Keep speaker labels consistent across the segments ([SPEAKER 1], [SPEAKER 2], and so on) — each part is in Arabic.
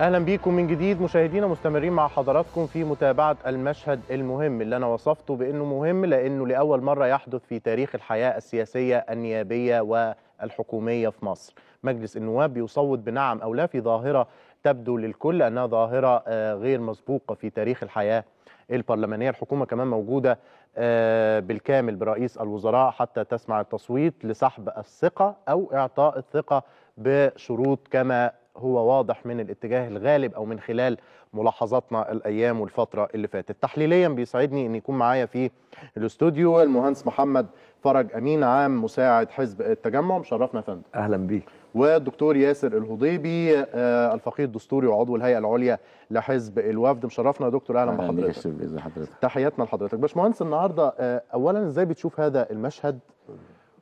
[SPEAKER 1] أهلا بيكم من جديد مشاهدينا مستمرين مع حضراتكم في متابعة المشهد المهم اللي أنا وصفته بأنه مهم لأنه لأول مرة يحدث في تاريخ الحياة السياسية النيابية والحكومية في مصر. مجلس النواب بيصوت بنعم أو لا في ظاهرة تبدو للكل أنها ظاهرة آه، غير مسبوقة في تاريخ الحياة البرلمانية، الحكومة كمان موجودة آه، بالكامل برئيس الوزراء حتى تسمع التصويت لسحب الثقة أو إعطاء الثقة بشروط كما هو واضح من الاتجاه الغالب أو من خلال ملاحظاتنا الأيام والفترة اللي فاتت. تحليليا بيسعدني إن يكون معايا في الاستوديو المهندس محمد فرج أمين عام مساعد حزب التجمع. مشرفنا يا فندم.
[SPEAKER 2] أهلا بيك.
[SPEAKER 1] والدكتور ياسر الهضيبي آه، الفقيه الدستوري وعضو الهيئة العليا لحزب الوفد. مشرفنا يا دكتور
[SPEAKER 3] أهلا يا
[SPEAKER 1] بحضرتك
[SPEAKER 3] ازي حضرتك.
[SPEAKER 1] تحياتنا لحضرتك. باشمهندس النهارده آه، اولا إزاي بتشوف هذا المشهد؟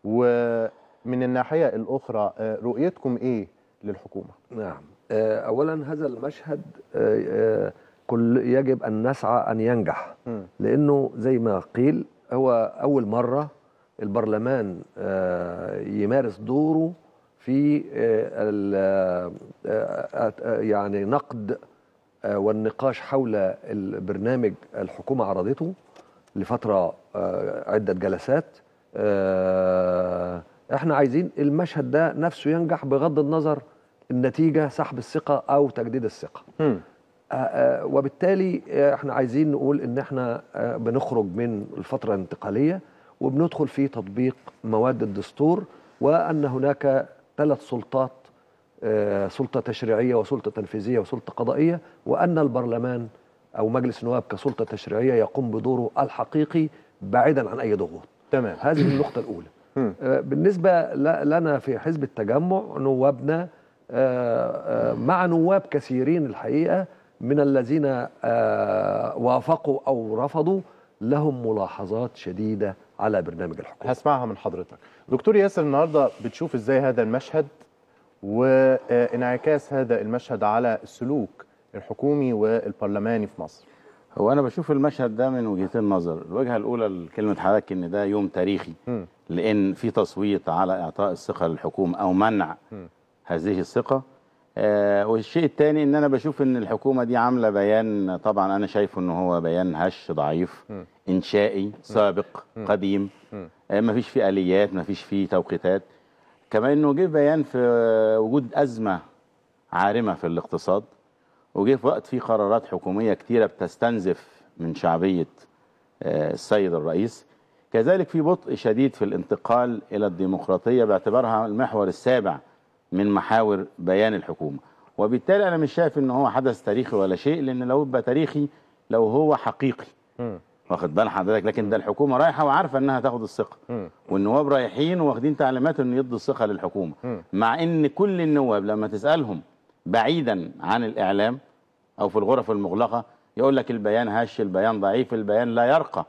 [SPEAKER 1] ومن الناحية الأخرى آه، رؤيتكم إيه؟ للحكومة.
[SPEAKER 2] نعم. آه، اولا هذا المشهد آه، آه، كل يجب أن نسعى أن ينجح.
[SPEAKER 1] مم.
[SPEAKER 2] لأنه زي ما قيل هو أول مرة البرلمان يمارس دوره في يعني نقد والنقاش حول البرنامج الحكومة عرضته لفترة آه، عدة جلسات. إحنا عايزين المشهد ده نفسه ينجح بغض النظر النتيجة سحب الثقة أو تجديد
[SPEAKER 1] الثقة.
[SPEAKER 2] آه، آه، وبالتالي آه، إحنا عايزين نقول إن إحنا بنخرج من الفترة الانتقالية وبندخل في تطبيق مواد الدستور وأن هناك ثلاث سلطات سلطة تشريعية وسلطة تنفيذية وسلطة قضائية وأن البرلمان أو مجلس النواب كسلطة تشريعية يقوم بدوره الحقيقي بعيدا عن أي ضغوط.
[SPEAKER 1] تمام.
[SPEAKER 2] هذه النقطة الأولى. ل- لنا في حزب التجمع نوابنا مع نواب كثيرين الحقيقة من الذين آه، وافقوا أو رفضوا لهم ملاحظات شديدة على برنامج الحكومة
[SPEAKER 1] هسمعها من حضرتك دكتور ياسر النهارده بتشوف إزاي هذا المشهد وانعكاس هذا المشهد على السلوك الحكومي والبرلماني في مصر
[SPEAKER 3] هو أنا بشوف المشهد ده من وجهتين نظر الوجهة الأولى لكلمة حضرتك إن ده يوم تاريخي
[SPEAKER 1] مم.
[SPEAKER 3] لأن في تصويت على إعطاء الثقة للحكومة أو منع
[SPEAKER 1] مم.
[SPEAKER 3] هذه الثقة آه والشيء الثاني إن أنا بشوف إن الحكومة دي عاملة بيان طبعا أنا شايفه إن هو بيان هش ضعيف. إنشائي سابق. قديم. آه مفيش فيه آليات مفيش فيه توقيتات كمان إنه جه بيان في وجود أزمة عارمة في الاقتصاد وجه في وقت فيه قرارات حكومية كتيرة بتستنزف من شعبية آه، السيد الرئيس كذلك في بطء شديد في الانتقال إلى الديمقراطية باعتبارها المحور السابع من محاور بيان الحكومة وبالتالي أنا مش شايف إن هو حدث تاريخي ولا شيء لأن لو يبقى تاريخي لو هو حقيقي. واخد بال حضرتك لكن ده الحكومة رايحة وعارفة إنها تاخد
[SPEAKER 1] الثقة.
[SPEAKER 3] والنواب رايحين واخدين تعليمات إنه يدوا الثقة
[SPEAKER 1] للحكومة.
[SPEAKER 3] مع إن كل النواب لما تسألهم بعيدا عن الإعلام أو في الغرف المغلقة يقول لك البيان هش البيان ضعيف البيان لا يرقى.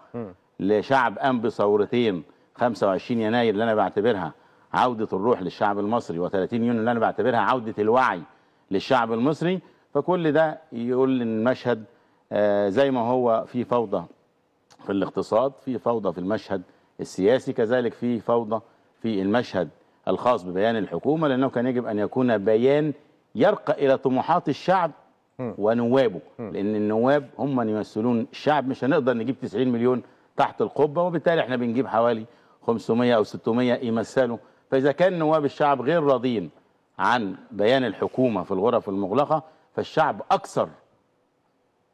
[SPEAKER 3] لشعب قام بثورتين 25 يناير اللي أنا بعتبرها عودة الروح للشعب المصري و30 يونيو اللي أنا بعتبرها عودة الوعي للشعب المصري فكل ده يقول إن المشهد آه، زي ما هو في فوضى في الاقتصاد في فوضى في المشهد السياسي كذلك في فوضى في المشهد الخاص ببيان الحكومة لأنه كان يجب أن يكون بيان يرقى إلى طموحات الشعب. ونوابه لأن النواب هم من يمثلون الشعب مش هنقدر نجيب 90 مليون تحت القبة وبالتالي إحنا بنجيب حوالي 500 أو 600 يمثلوا فإذا كان نواب الشعب غير راضين عن بيان الحكومة في الغرف المغلقة فالشعب أكثر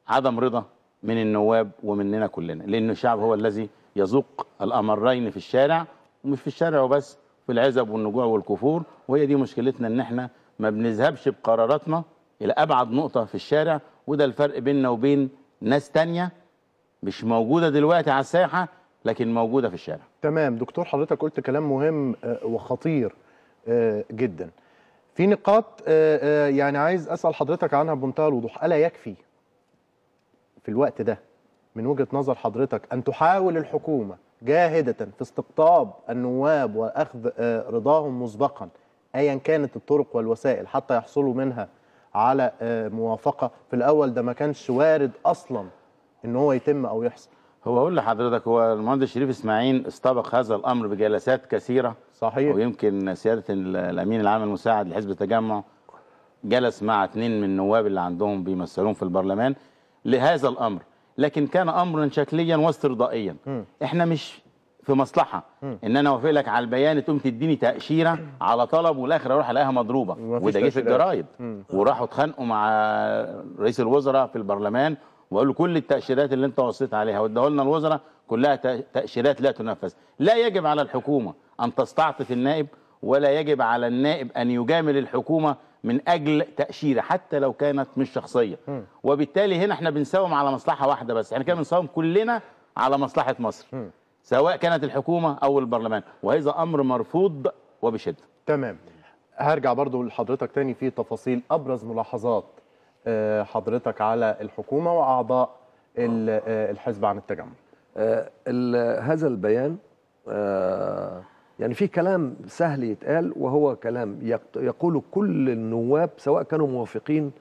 [SPEAKER 3] عدم رضا من النواب ومننا كلنا لأن الشعب هو الذي يذوق الأمرين في الشارع ومش في الشارع وبس في العزب والنجوع والكفور وهي دي مشكلتنا إن إحنا ما بنذهبش بقراراتنا إلى أبعد نقطة في الشارع وده الفرق بيننا وبين ناس تانية مش موجودة دلوقتي على الساحة لكن موجودة في الشارع.
[SPEAKER 1] تمام. دكتور حضرتك قلت كلام مهم آه، وخطير آه، جدا. في نقاط آه، يعني عايز أسأل حضرتك عنها بمنتهى الوضوح. ألا يكفي في الوقت ده من وجهة نظر حضرتك أن تحاول الحكومة جاهدة في استقطاب النواب وأخذ رضاهم مسبقا ايا كانت الطرق والوسائل حتى يحصلوا منها على موافقة؟ في الأول ده ما كانش وارد أصلا إن هو يتم أو يحصل.
[SPEAKER 3] هو أقول لحضرتك هو المهندس شريف إسماعيل استبق هذا الأمر بجلسات كثيرة.
[SPEAKER 1] صحيح.
[SPEAKER 3] ويمكن سيادة ال- الأمين العام المساعد لحزب التجمع جلس مع اثنين من النواب اللي عندهم بيمثلون في البرلمان لهذا الأمر. لكن كان امرا شكليا واسترضائيا. إحنا مش في مصلحة. إن أنا أوافق لك على البيان تقوم تديني تأشيرة على طلب والاخر أروح ألاقيها
[SPEAKER 1] مضروبة.
[SPEAKER 3] وده جه في. الجرايد. وراحوا اتخانقوا مع رئيس الوزراء في البرلمان وقالوا كل التأشيرات اللي أنت وصيت عليها واداه لنا الوزراء كلها تأشيرات لا تنفذ. لا يجب على الحكومة أن تستعطف النائب ولا يجب على النائب أن يجامل الحكومة من أجل تأشيرة حتى لو كانت مش شخصية. وبالتالي هنا إحنا بنساوم على مصلحة واحدة بس إحنا كده بنساوم كلنا على مصلحة مصر. سواء كانت الحكومة أو البرلمان. وهذا أمر مرفوض وبشدة.
[SPEAKER 1] تمام. هرجع برضو لحضرتك تاني في تفاصيل أبرز ملاحظات حضرتك على الحكومة وأعضاء آه، الحزب عن التجمع.
[SPEAKER 2] آه، هذا البيان آه، يعني في كلام سهل يتقال وهو كلام يق- يقوله كل النواب سواء كانوا موافقين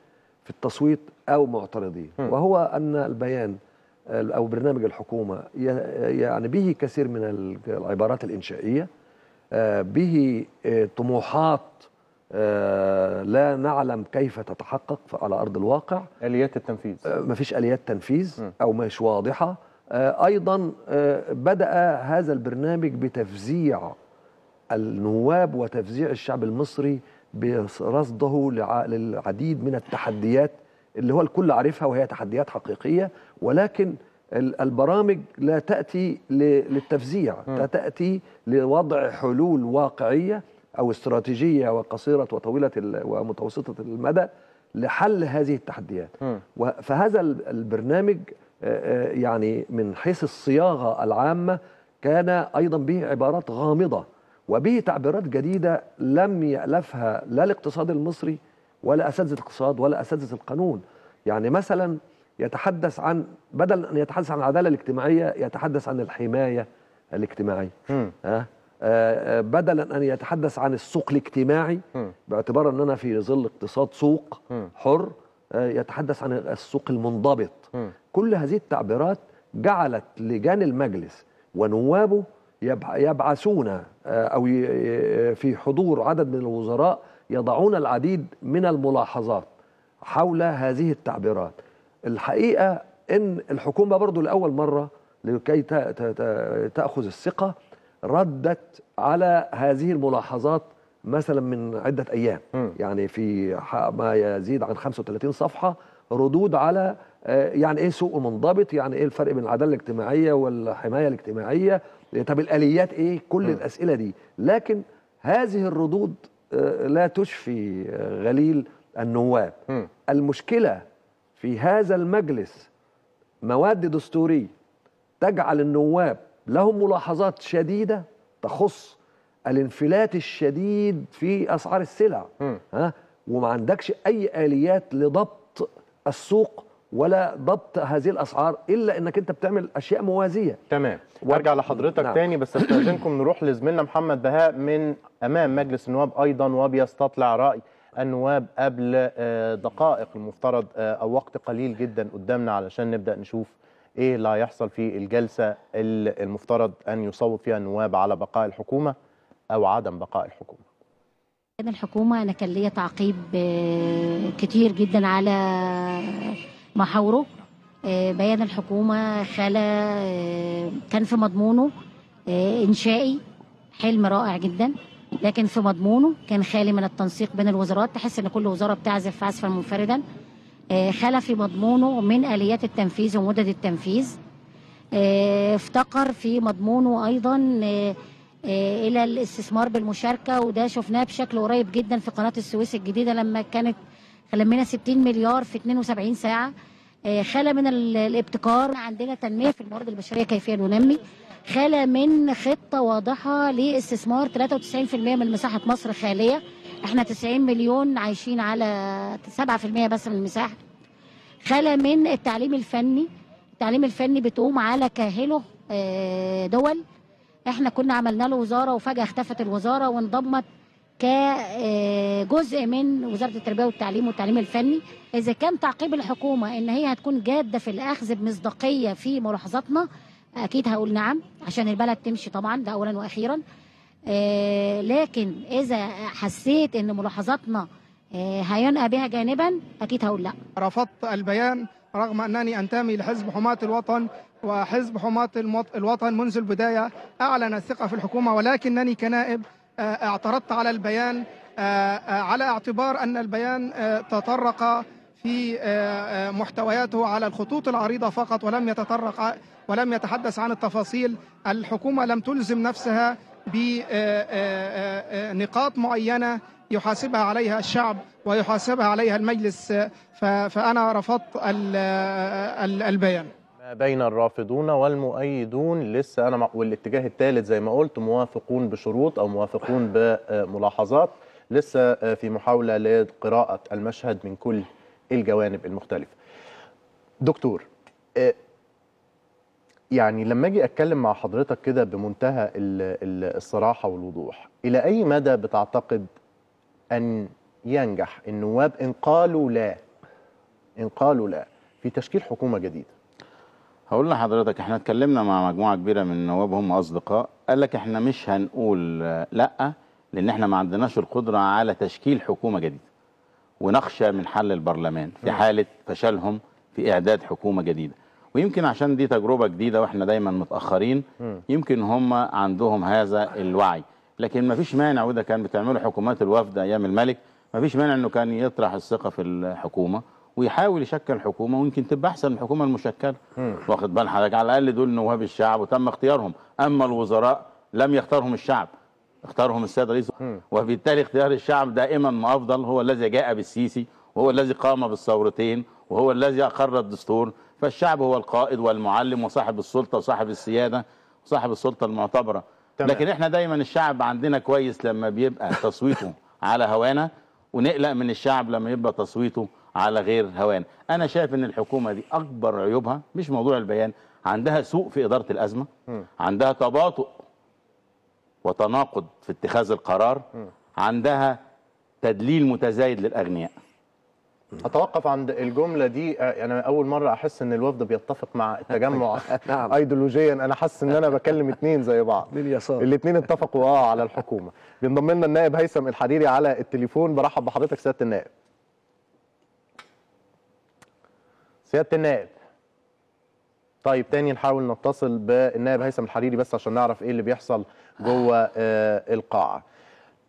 [SPEAKER 2] في التصويت أو معترضين. وهو أن البيان آه، أو برنامج الحكومة يعني به كثير من ال- العبارات الإنشائية آه، به آه، طموحات آه، لا نعلم كيف تتحقق على أرض الواقع.
[SPEAKER 1] آليات التنفيذ.
[SPEAKER 2] ما فيش آليات تنفيذ أو مش واضحة. آه، أيضا آه، بدأ هذا البرنامج بتفزيع النواب وتفزيع الشعب المصري برصده لع- للعديد من التحديات اللي هو الكل عارفها وهي تحديات حقيقية. ولكن ال- البرامج لا تأتي للتفزيع لا تأتي لوضع حلول واقعية. أو استراتيجية وقصيرة وطويلة ومتوسطة المدى لحل هذه التحديات. فهذا ال- البرنامج آه، آه، يعني من حيث الصياغة العامة كان أيضا به عبارات غامضة وبه تعبيرات جديدة لم يألفها لا الاقتصاد المصري ولا أساتذة الاقتصاد ولا أساتذة القانون. يعني مثلا يتحدث عن بدل أن يتحدث عن العدالة الاجتماعية يتحدث عن الحماية
[SPEAKER 1] الاجتماعية.
[SPEAKER 2] ها؟ بدلا أن يتحدث عن السوق الاجتماعي. باعتبار أننا في ظل اقتصاد سوق. حر آه، يتحدث عن السوق المنضبط. كل هذه التعبيرات جعلت لجان المجلس ونوابه يبع- يبعثون آه، أو في حضور عدد من الوزراء يضعون العديد من الملاحظات حول هذه التعبيرات الحقيقة إن الحكومة برضو لأول مرة لكي تأخذ الثقة ردت على هذه الملاحظات مثلا من عدة أيام.
[SPEAKER 1] مم.
[SPEAKER 2] يعني في ما يزيد عن 35 صفحة ردود على آه، يعني إيه سوق منضبط يعني إيه الفرق بين العدالة الاجتماعية والحماية الاجتماعية. طب الآليات إيه؟ كل الأسئلة دي. لكن هذه الردود آه، لا تشفي آه، غليل النواب.
[SPEAKER 1] مم.
[SPEAKER 2] المشكلة في هذا المجلس مواد دستورية تجعل النواب لهم ملاحظات شديدة تخص الانفلات الشديد في أسعار السلع
[SPEAKER 1] مم.
[SPEAKER 2] ها وما عندكش أي آليات لضبط السوق ولا ضبط هذه الأسعار إلا إنك أنت بتعمل أشياء موازية
[SPEAKER 1] تمام وارجع لحضرتك
[SPEAKER 2] نعم.
[SPEAKER 1] تاني بس أستأذنكم نروح لزميلنا محمد بهاء من أمام مجلس النواب أيضا وبيستطلع رأي النواب قبل آه، دقائق المفترض آه، أو وقت قليل جدا قدامنا علشان نبدأ نشوف إيه اللي هيحصل في الجلسة اللي المفترض أن يصوت فيها النواب على بقاء الحكومة أو عدم بقاء الحكومة؟
[SPEAKER 4] كان الحكومة أنا كان ليا تعقيب آه، كتير جدا على محاوره آه، بيان الحكومة خلا آه، كان في مضمونه إنشائي حلم رائع جدا. لكن في مضمونه كان خالي من التنسيق بين الوزارات تحس إن كل وزارة بتعزف عزفا منفردا. خلا في مضمونه من آليات التنفيذ ومدد التنفيذ. آه، افتقر في مضمونه أيضا آه، آه، إلى الاستثمار بالمشاركة وده شفناه بشكل قريب جدا في قناة السويس الجديدة لما كانت لمينا 60 مليار في 72 ساعة. آه، خلى من ال- الابتكار. عندنا تنمية في الموارد البشرية كيفية ننمي خلى من خطة واضحة لإستثمار 93% من مساحه مصر خالية. إحنا 90 مليون عايشين على 7% بس من المساحة. خلى من التعليم الفني. التعليم الفني بتقوم على كاهله آه، دول. إحنا كنا عملنا له وزارة وفجأة اختفت الوزارة وانضمت كجزء من وزارة التربية والتعليم والتعليم الفني. إذا كان تعقيب الحكومة إن هي هتكون جادة في الأخذ بمصداقية في ملاحظاتنا أكيد هقول نعم عشان البلد تمشي طبعا ده اولا وأخيرا. آه، لكن إذا حسيت إن ملاحظاتنا آه، هينأى بها جانبا أكيد هقول لأ.
[SPEAKER 5] رفضت البيان رغم أنني أنتمي لحزب حماة الوطن وحزب حماة الوطن منذ البداية أعلن الثقة في الحكومة ولكنني كنائب آه، اعترضت على البيان آه، آه، على اعتبار أن البيان آه، تطرق في آه، آه، محتوياته على الخطوط العريضة فقط ولم يتطرق ولم يتحدث عن التفاصيل. الحكومة لم تلزم نفسها بنقاط معينة يحاسبها عليها الشعب ويحاسبها عليها المجلس ف- فأنا رفضت ال- ال- البيان
[SPEAKER 1] بين الرافضون والمؤيدون لسه أنا. والاتجاه الثالث زي ما قلت موافقون بشروط أو موافقون بملاحظات لسه في محاولة لقراءة المشهد من كل الجوانب المختلفة. دكتور آه، يعني لما أجي أتكلم مع حضرتك كده بمنتهى ال- ال- الصراحة والوضوح إلى أي مدى بتعتقد أن ينجح النواب إن قالوا لا؟ إن قالوا لا في تشكيل حكومة جديدة.
[SPEAKER 3] هقول لحضرتك إحنا اتكلمنا مع مجموعة كبيرة من النواب هم أصدقاء قال لك إحنا مش هنقول لأ لأن إحنا ما عندناش القدرة على تشكيل حكومة جديدة. ونخشى من حل البرلمان في حالة فشلهم في إعداد حكومة جديدة. ويمكن عشان دي تجربة جديدة وإحنا دايما متأخرين يمكن هم عندهم هذا الوعي. لكن ما فيش مانع وده كان بتعمله حكومات الوفد أيام الملك ما فيش مانع إنه كان يطرح الثقة في الحكومة ويحاول يشكل حكومة ويمكن تبقى أحسن من الحكومة المشكلة. واخد بال حضرتك على الأقل دول نواب الشعب وتم اختيارهم. أما الوزراء لم يختارهم الشعب اختارهم السيد رئيس وبالتالي اختيار الشعب دائما ما أفضل هو الذي جاء بالسيسي وهو الذي قام بالثورتين وهو الذي أقر الدستور. فالشعب هو القائد والمعلم وصاحب السلطة وصاحب السيادة وصاحب السلطة المعتبرة.
[SPEAKER 1] تمام.
[SPEAKER 3] لكن إحنا دايما الشعب عندنا كويس لما بيبقى تصويته على هوانا ونقلق من الشعب لما يبقى تصويته على غير هوانا أنا شايف إن الحكومة دي أكبر عيوبها مش موضوع البيان عندها سوء في إدارة الأزمة عندها تباطؤ وتناقض في اتخاذ القرار عندها تدليل متزايد للأغنياء.
[SPEAKER 1] أتوقف عند الجملة دي آه، أنا أول مرة أحس إن الوفد بيتفق مع التجمع
[SPEAKER 2] نعم.
[SPEAKER 1] ايديولوجيا. أنا حاسس إن أنا بكلم اتنين زي بعض. الاثنين اتفقوا آه على الحكومة. بينضم لنا النائب هيثم الحريري على التليفون. برحب بحضرتك سيادة النائب. سيادة النائب. طيب تاني نحاول نتصل بالنائب هيثم الحريري بس عشان نعرف إيه اللي بيحصل جوه آه القاعة.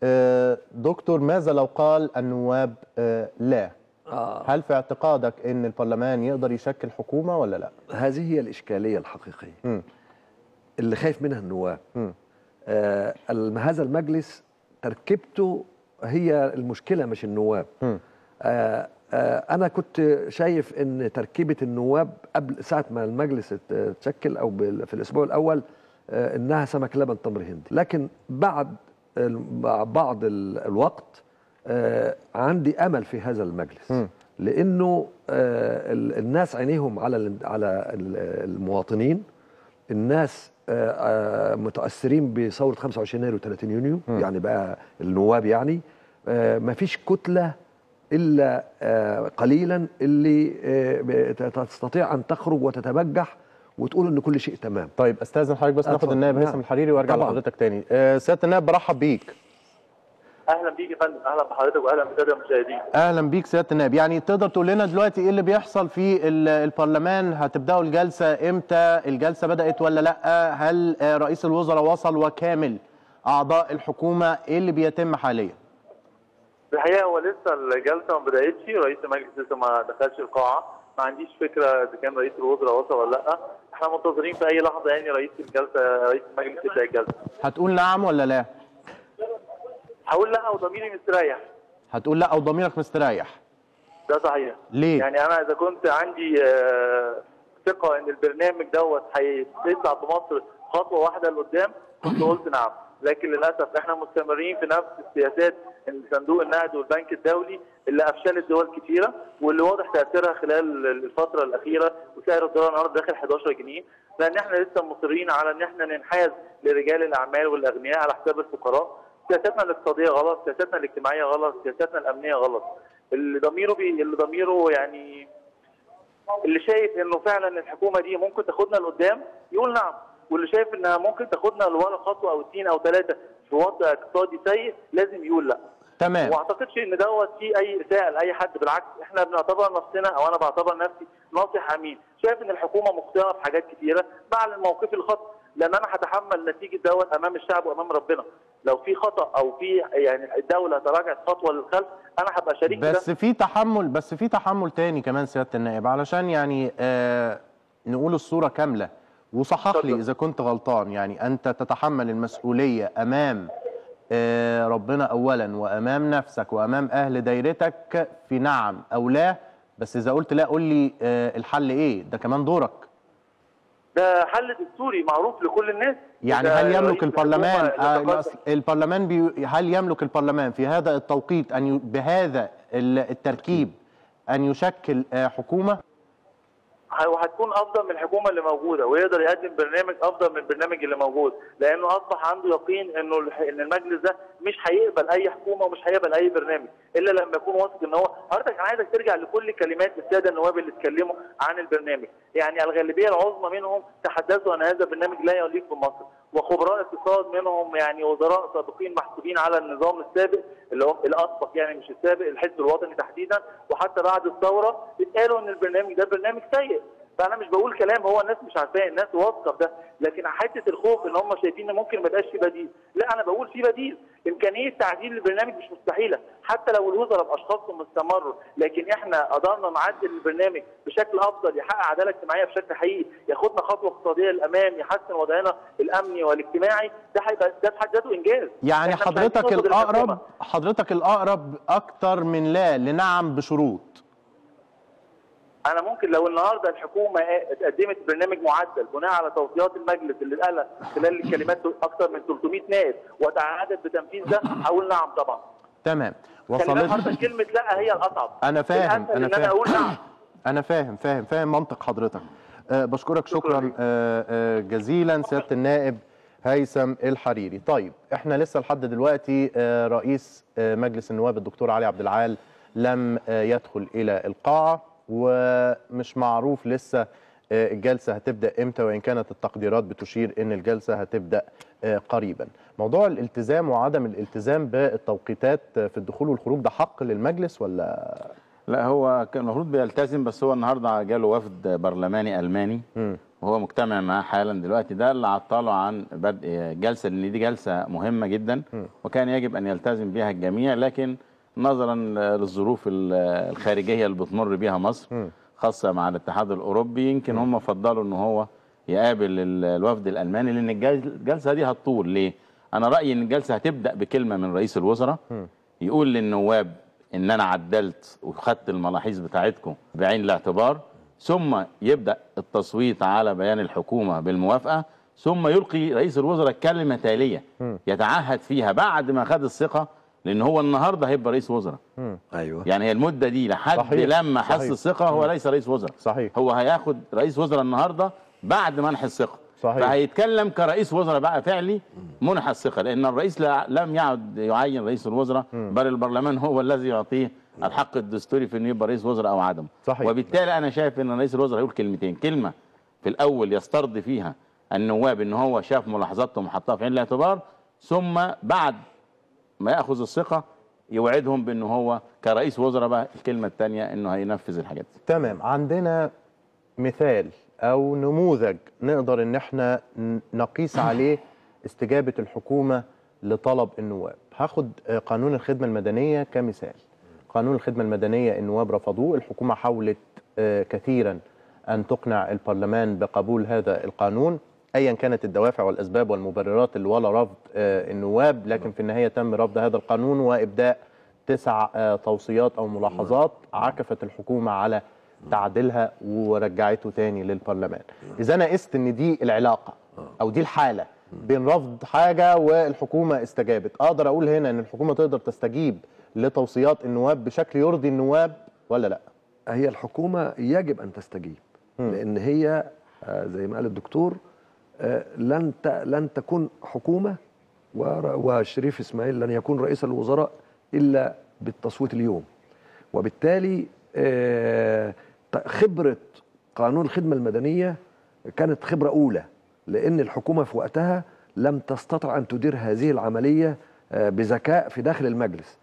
[SPEAKER 1] آه دكتور ماذا لو قال النواب آه لا؟
[SPEAKER 2] آه.
[SPEAKER 1] هل في اعتقادك إن البرلمان يقدر يشكل حكومة ولا لا؟
[SPEAKER 2] هذه هي الإشكالية الحقيقية
[SPEAKER 1] مم.
[SPEAKER 2] اللي خايف منها النواب. آه هذا المجلس تركيبته هي المشكلة مش النواب. آه آه أنا كنت شايف إن تركيبة النواب قبل ساعة ما المجلس ات- اتشكل بال- في الأسبوع الأول آه إنها سمك لبن تمر هندي لكن بعد بعض ال- الوقت عندي أمل في هذا المجلس
[SPEAKER 1] مم.
[SPEAKER 2] لأنه آه ال- الناس عينيهم على على ال- المواطنين الناس آه، آه، متأثرين بثورة 25 يناير و30 يونيو يعني بقى النواب يعني ما فيش كتلة إلا آه، قليلا اللي آه، تستطيع أن تخرج وتتبجح وتقول إن كل شيء تمام
[SPEAKER 1] طيب أستاذن حضرتك بس ناخد. النائب
[SPEAKER 2] نعم.
[SPEAKER 1] هيثم الحريري
[SPEAKER 2] وأرجع.
[SPEAKER 1] لحضرتك تاني آه سيادة النائب برحب بيك
[SPEAKER 6] أهلا بيك يا فندم. أهلا بحضرتك واهلا بالساده المشاهدين.
[SPEAKER 1] أهلا بيك سيادة النائب. يعني تقدر تقول لنا دلوقتي إيه اللي بيحصل في ال- البرلمان؟ هتبدأوا الجلسة إمتى؟ الجلسة بدأت ولا لأ؟ هل آه، رئيس الوزراء وصل وكامل أعضاء الحكومة؟ إيه اللي بيتم حاليا؟
[SPEAKER 6] الحقيقة هو لسه الجلسة ما بدأتش. رئيس المجلس لسه ما دخلش القاعة. ما عنديش فكرة إذا كان رئيس الوزراء وصل ولا لأ. إحنا منتظرين في أي لحظة يعني رئيس الجلسة رئيس المجلس يبدأ الجلسة.
[SPEAKER 1] هتقول نعم ولا لا؟
[SPEAKER 6] هقول لا وضميري مستريح.
[SPEAKER 1] هتقول لا أو ضميرك مستريح.
[SPEAKER 6] ده صحيح.
[SPEAKER 1] ليه؟
[SPEAKER 6] يعني أنا إذا كنت عندي آه، ثقة إن البرنامج دوت هيطلع بمصر خطوة واحدة لقدام كنت قلت نعم. لكن للأسف إحنا مستمرين في نفس السياسات صندوق النقد والبنك الدولي اللي أفشلت دول كثيره واللي واضح تأثيرها خلال الفترة الأخيرة وسعر الدولار النهارده داخل 11 جنيه. لأن إحنا لسه مصرين على إن إحنا ننحاز لرجال الأعمال والأغنياء على حساب الفقراء. سياستنا الاقتصادية غلط سياستنا الاجتماعية غلط سياستنا الأمنية غلط. اللي ضميره بي... اللي ضميره يعني اللي شايف إنه فعلا الحكومة دي ممكن تاخدنا لقدام يقول نعم. واللي شايف إنها ممكن تاخدنا لورا خطوة أو اثنين أو ثلاثة في وضع اقتصادي سيء لازم يقول لأ.
[SPEAKER 1] تمام.
[SPEAKER 6] وما أعتقدش إن دوت في أي اساءه لأي حد بالعكس إحنا بنعتبر نفسنا أو أنا بعتبر نفسي ناصح أمين. شايف إن الحكومة مخطئة في حاجات كتيرة بعلن موقفي الخطأ. لأن أنا هتحمل نتيجة دوت أمام الشعب وأمام ربنا. لو في خطأ أو في يعني الدولة تراجعت خطوة للخلف أنا هبقى شريك في ده.
[SPEAKER 1] بس في تحمل بس في تحمل تاني كمان سيادة النائب علشان يعني آه نقول الصورة كاملة وصحح لي. إذا كنت غلطان. يعني أنت تتحمل المسؤولية أمام آه ربنا اولا وأمام نفسك وأمام أهل دايرتك في نعم أو لا. بس إذا قلت لا قول لي آه الحل إيه؟ ده كمان دورك.
[SPEAKER 6] ده حل دستوري معروف لكل الناس.
[SPEAKER 1] يعني هل يملك البرلمان؟ آه البرلمان بي هل يملك البرلمان في هذا التوقيت أن. بهذا ال- التركيب أن يشكل آه حكومة؟
[SPEAKER 6] وهتكون أفضل من الحكومة اللي موجودة ويقدر يقدم برنامج أفضل من البرنامج اللي موجود لأنه أصبح عنده يقين إنه إن المجلس ده مش هيقبل أي حكومة ومش هيقبل أي برنامج إلا لما يكون واثق إن هو حضرتك أنا عايزك ترجع لكل كلمات السادة النواب اللي اتكلموا عن البرنامج يعني الغالبية العظمى منهم تحدثوا ان هذا البرنامج لا يليق بمصر. وخبراء اقتصاد منهم يعني وزراء سابقين محسوبين على النظام السابق اللي هو الاسبق يعني مش السابق الحزب الوطني تحديدا وحتى بعد الثورة اتقالوا إن البرنامج ده برنامج سيء. فانا مش بقول كلام هو الناس مش عارفاه الناس واثقة ده لكن حتة الخوف إن هم شايفين إن ممكن ما يبقاش في بديل. لا أنا بقول في بديل. إمكانية تعديل البرنامج مش مستحيلة حتى لو الوزراء باشخاصهم استمروا لكن إحنا قدرنا نعدل البرنامج بشكل أفضل يحقق عدالة اجتماعية بشكل حقيقي ياخدنا خطوة اقتصادية للأمام يحسن وضعنا الأمني والاجتماعي. ده هيبقى ده في حد ذاته إنجاز.
[SPEAKER 1] يعني حضرتك
[SPEAKER 6] الأقرب.
[SPEAKER 1] حضرتك الأقرب أكتر من لا لنعم بشروط.
[SPEAKER 6] أنا ممكن لو النهارده الحكومة اتقدمت برنامج معدل بناء على توصيات المجلس اللي اتقالها خلال الكلمات أكثر من 300 نائب وتعهدت بتنفيذ ده هقول نعم طبعا.
[SPEAKER 1] تمام. وصلت
[SPEAKER 6] كلمه لا هي الأصعب.
[SPEAKER 1] أنا فاهم أنا
[SPEAKER 6] إن أنا
[SPEAKER 1] فاهم.
[SPEAKER 6] أقول نعم.
[SPEAKER 1] أنا فاهم فاهم فاهم منطق حضرتك. أه بشكرك
[SPEAKER 6] شكراً.
[SPEAKER 1] أه أه جزيلا سيادة النائب هيثم الحريري. طيب إحنا لسه لحد دلوقتي رئيس مجلس النواب الدكتور علي عبد العال لم يدخل إلى القاعه ومش معروف لسه آه، الجلسة هتبدأ إمتى وإن كانت التقديرات بتشير إن الجلسة هتبدأ آه، قريبا. موضوع الالتزام وعدم الالتزام بالتوقيتات آه، في الدخول والخروج ده حق للمجلس ولا؟
[SPEAKER 3] لا هو كان المفروض بيلتزم بس هو النهارده جاله وفد برلماني
[SPEAKER 1] ألماني.
[SPEAKER 3] وهو مجتمع معاه حالا دلوقتي. ده اللي عطله عن بدء جلسة لأن دي جلسة مهمة جدا وكان يجب أن يلتزم بها الجميع لكن نظرا للظروف ال- الخارجية اللي بتمر بيها مصر. خاصة مع الاتحاد الأوروبي يمكن هم فضلوا إن هو يقابل ال- الوفد الألماني لأن الجل- الجلسة دي هتطول ليه؟ أنا رأيي إن الجلسة هتبدأ بكلمة من رئيس الوزراء يقول للنواب إن أنا عدلت وخدت الملاحظ بتاعتكم بعين الاعتبار ثم يبدأ التصويت على بيان الحكومة بالموافقة ثم يلقي رئيس الوزراء كلمة تالية يتعهد فيها بعد ما خد الثقة لأن هو النهارده هيبقى رئيس وزراء.
[SPEAKER 2] أيوه.
[SPEAKER 3] يعني هي المدة دي لحد
[SPEAKER 1] صحيح،
[SPEAKER 3] لما حس. الثقة هو ليس رئيس وزراء.
[SPEAKER 1] صحيح.
[SPEAKER 3] هو هياخد رئيس وزراء النهارده بعد منح الثقة.
[SPEAKER 1] صحيح.
[SPEAKER 3] فهيتكلم كرئيس وزراء بقى فعلي منح الثقة لأن الرئيس لا لم يعد يعين رئيس الوزراء بل البرلمان هو الذي يعطيه الحق الدستوري في إنه يبقى رئيس وزراء أو عدمه
[SPEAKER 1] صحيح.
[SPEAKER 3] وبالتالي أنا شايف إن رئيس الوزراء يقول كلمتين. كلمة في الأول يسترضي فيها النواب إن هو شاف ملاحظاتهم وحطها في عين الاعتبار ثم بعد ما ياخذ الثقة يوعدهم بأنه هو كرئيس وزراء بقى. الكلمة الثانية إنه هينفذ الحاجات دي.
[SPEAKER 1] تمام. عندنا مثال أو نموذج نقدر إن إحنا نقيس عليه استجابة الحكومة لطلب النواب. هاخد قانون الخدمة المدنية كمثال. قانون الخدمة المدنية النواب رفضوه. الحكومة حاولت آه، كثيرا أن تقنع البرلمان بقبول هذا القانون. ايا كانت الدوافع والأسباب والمبررات اللي ولا رفض آه، النواب لكن في النهاية تم رفض هذا القانون وإبداء تسع آه، توصيات أو ملاحظات عكفت الحكومة على تعديلها ورجعته تاني للبرلمان. إذا أنا قست إن دي العلاقة أو دي الحالة بين رفض حاجة والحكومة استجابت. أقدر أقول هنا إن الحكومة تقدر تستجيب لتوصيات النواب بشكل يرضي النواب ولا لأ؟
[SPEAKER 2] هي الحكومة يجب أن تستجيب لأن هي آه، زي ما قال الدكتور لن لن تكون حكومة ور- وشريف إسماعيل لن يكون رئيس الوزراء إلا بالتصويت اليوم. وبالتالي آه، خبرة قانون الخدمة المدنية كانت خبرة أولى لأن الحكومة في وقتها لم تستطع أن تدير هذه العملية آه، بذكاء في داخل المجلس.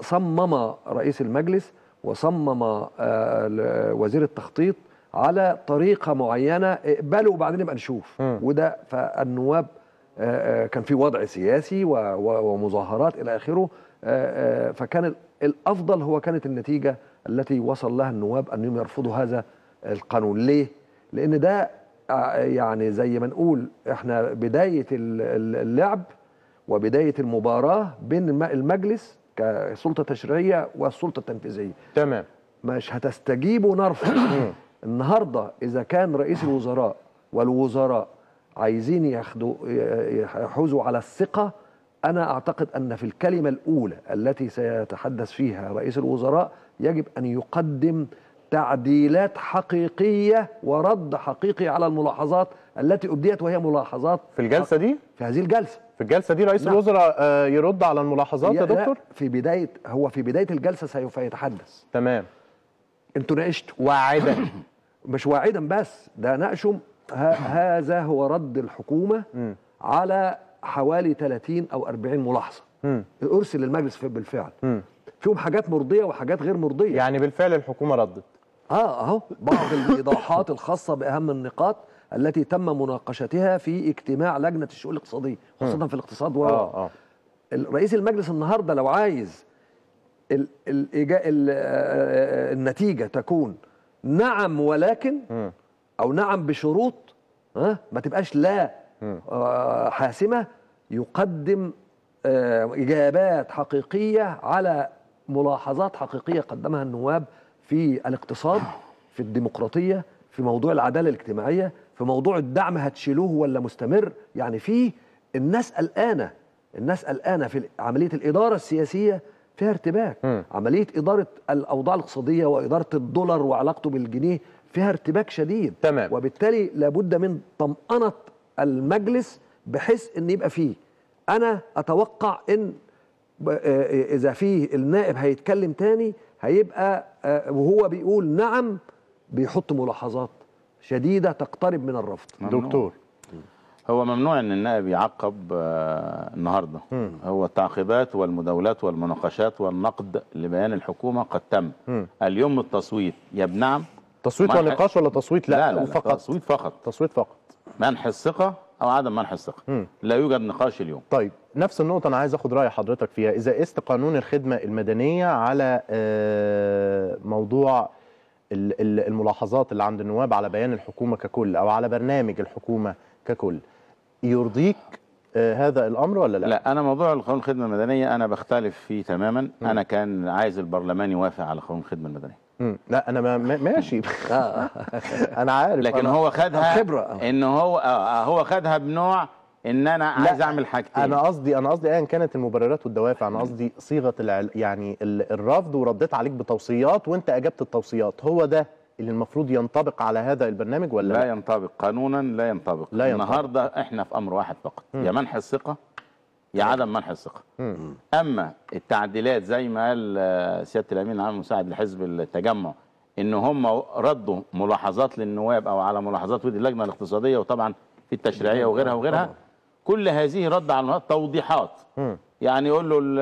[SPEAKER 2] صمم رئيس المجلس وصمم آه، وزير التخطيط على طريقة معينة اقبلوا وبعدين نبقى نشوف.
[SPEAKER 1] مم.
[SPEAKER 2] وده فالنواب آه، آه، كان في وضع سياسي ومظاهرات إلى آخره. آه، فكان ال- الأفضل هو كانت النتيجة التي وصل لها النواب أنهم يرفضوا هذا القانون. ليه؟ لأن ده يعني زي ما نقول إحنا بداية ال- ال- اللعب وبداية المباراة بين الم- المجلس كسلطة تشريعية والسلطة التنفيذية.
[SPEAKER 1] تمام.
[SPEAKER 2] مش هتستجيبوا نرفض النهارده إذا كان رئيس الوزراء والوزراء عايزين ياخدوا يحوزوا على الثقة أنا أعتقد أن في الكلمة الأولى التي سيتحدث فيها رئيس الوزراء يجب أن يقدم تعديلات حقيقية ورد حقيقي على الملاحظات التي أبديت وهي ملاحظات
[SPEAKER 1] في الجلسة دي؟
[SPEAKER 2] في هذه الجلسة.
[SPEAKER 1] في الجلسة دي رئيس
[SPEAKER 2] نعم.
[SPEAKER 1] الوزراء آه، يرد على الملاحظات يا دكتور؟
[SPEAKER 2] في بدايه هو في بداية الجلسة سوف يتحدث.
[SPEAKER 1] تمام.
[SPEAKER 2] أنتوا ناقشتوا.
[SPEAKER 1] واعدا.
[SPEAKER 2] مش واعدا بس ده ناقشوا ه- هذا هو رد
[SPEAKER 1] الحكومة.
[SPEAKER 2] على حوالي 30 أو 40
[SPEAKER 1] ملاحظة.
[SPEAKER 2] ارسل للمجلس في- بالفعل. فيهم حاجات مرضية وحاجات غير مرضية.
[SPEAKER 1] يعني بالفعل الحكومة ردت.
[SPEAKER 2] آه أهو. بعض الإيضاحات الخاصة بأهم النقاط التي تم مناقشتها في اجتماع لجنة الشؤون الاقتصادية خاصة في الاقتصاد و
[SPEAKER 1] آه آه.
[SPEAKER 2] رئيس المجلس النهارده لو عايز ال ال ال آه، النتيجة تكون نعم ولكن. أو نعم بشروط ها ما تبقاش لا آه، حاسمة يقدم آه، إجابات حقيقية على ملاحظات حقيقية قدمها النواب في الاقتصاد في الديمقراطية في موضوع العدالة الاجتماعية في موضوع الدعم هتشيلوه ولا مستمر يعني في الناس قلقانه الناس قلقانه في عملية الإدارة السياسية فيها ارتباك
[SPEAKER 1] مم.
[SPEAKER 2] عملية إدارة الأوضاع الاقتصادية وإدارة الدولار وعلاقته بالجنيه فيها ارتباك شديد
[SPEAKER 1] تمام.
[SPEAKER 2] وبالتالي لابد من طمأنة المجلس بحيث إن يبقى فيه أنا أتوقع إن ب- آه، إذا فيه النائب هيتكلم تاني هيبقى آه، وهو بيقول نعم بيحط ملاحظات شديدة تقترب من الرفض
[SPEAKER 3] ممنوع.
[SPEAKER 1] دكتور
[SPEAKER 3] هو ممنوع إن النائب يعقب آه، النهارده. هو التعقيبات والمداولات والمناقشات والنقد لبيان الحكومة قد تم. اليوم التصويت. يا بنعم
[SPEAKER 1] تصويت ونقاش ولا تصويت؟ لا,
[SPEAKER 3] لا, لا, لا
[SPEAKER 1] فقط
[SPEAKER 3] تصويت فقط.
[SPEAKER 1] تصويت فقط.
[SPEAKER 3] منح الثقة أو عدم منح
[SPEAKER 1] الثقة.
[SPEAKER 3] لا يوجد نقاش اليوم.
[SPEAKER 1] طيب نفس النقطة أنا عايز أخد رأي حضرتك فيها. إذا قست قانون الخدمة المدنية على آه، موضوع ال- ال- الملاحظات اللي عند النواب على بيان الحكومة ككل أو على برنامج الحكومة ككل يرضيك آه، هذا الأمر ولا لا؟
[SPEAKER 3] لا أنا موضوع القانون الخدمه المدنية أنا بختلف فيه تماما. أنا كان عايز البرلمان يوافق على قانون الخدمه المدنية.
[SPEAKER 1] مم. لا أنا ما ما- ماشي.
[SPEAKER 2] آه.
[SPEAKER 1] أنا عارف.
[SPEAKER 3] لكن
[SPEAKER 1] أنا
[SPEAKER 3] هو خدها
[SPEAKER 2] خبرة، آه.
[SPEAKER 3] إن هو آه هو خدها بنوع إن أنا عايز أعمل حاجتين.
[SPEAKER 1] أنا قصدي أنا قصدي ايا كانت المبررات والدوافع أنا قصدي صيغة العل... يعني ال- الرفض ورديت عليك بتوصيات وأنت أجبت التوصيات. هو ده. اللي المفروض ينطبق على هذا البرنامج ولا
[SPEAKER 3] لا
[SPEAKER 1] لا؟
[SPEAKER 3] ينطبق. قانونا لا ينطبق.
[SPEAKER 1] لا ينطبق.
[SPEAKER 3] النهارده إحنا في أمر واحد فقط. يا منح الثقة يا عدم منح
[SPEAKER 1] الثقة.
[SPEAKER 3] أما التعديلات زي ما قال آه، سيادة الأمين العام المساعد لحزب التجمع إن هم ردوا ملاحظات للنواب أو على ملاحظات ودي اللجنة الاقتصادية وطبعا في التشريعية وغيرها وغيرها. كل هذه رد على توضيحات. يعني يقول له ال-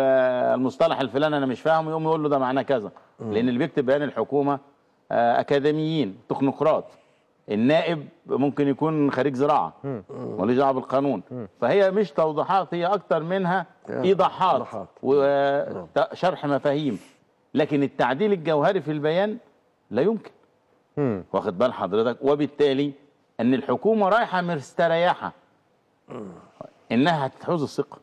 [SPEAKER 3] المصطلح الفلاني أنا مش فاهمه يقوم يقول له ده معناه كذا. لأن اللي بيكتب بيان الحكومة أكاديميين تكنوقراط. النائب ممكن يكون خريج زراعة. ملوش دعوه بالقانون فهي مش توضيحات هي أكتر منها
[SPEAKER 2] آه،
[SPEAKER 3] إيضاحات
[SPEAKER 2] إيضاحات.
[SPEAKER 3] وشرح مفاهيم. لكن التعديل الجوهري في البيان لا يمكن. واخد بال حضرتك؟ وبالتالي إن الحكومة رايحة مستريحة. إنها هتحوز
[SPEAKER 1] الثقة.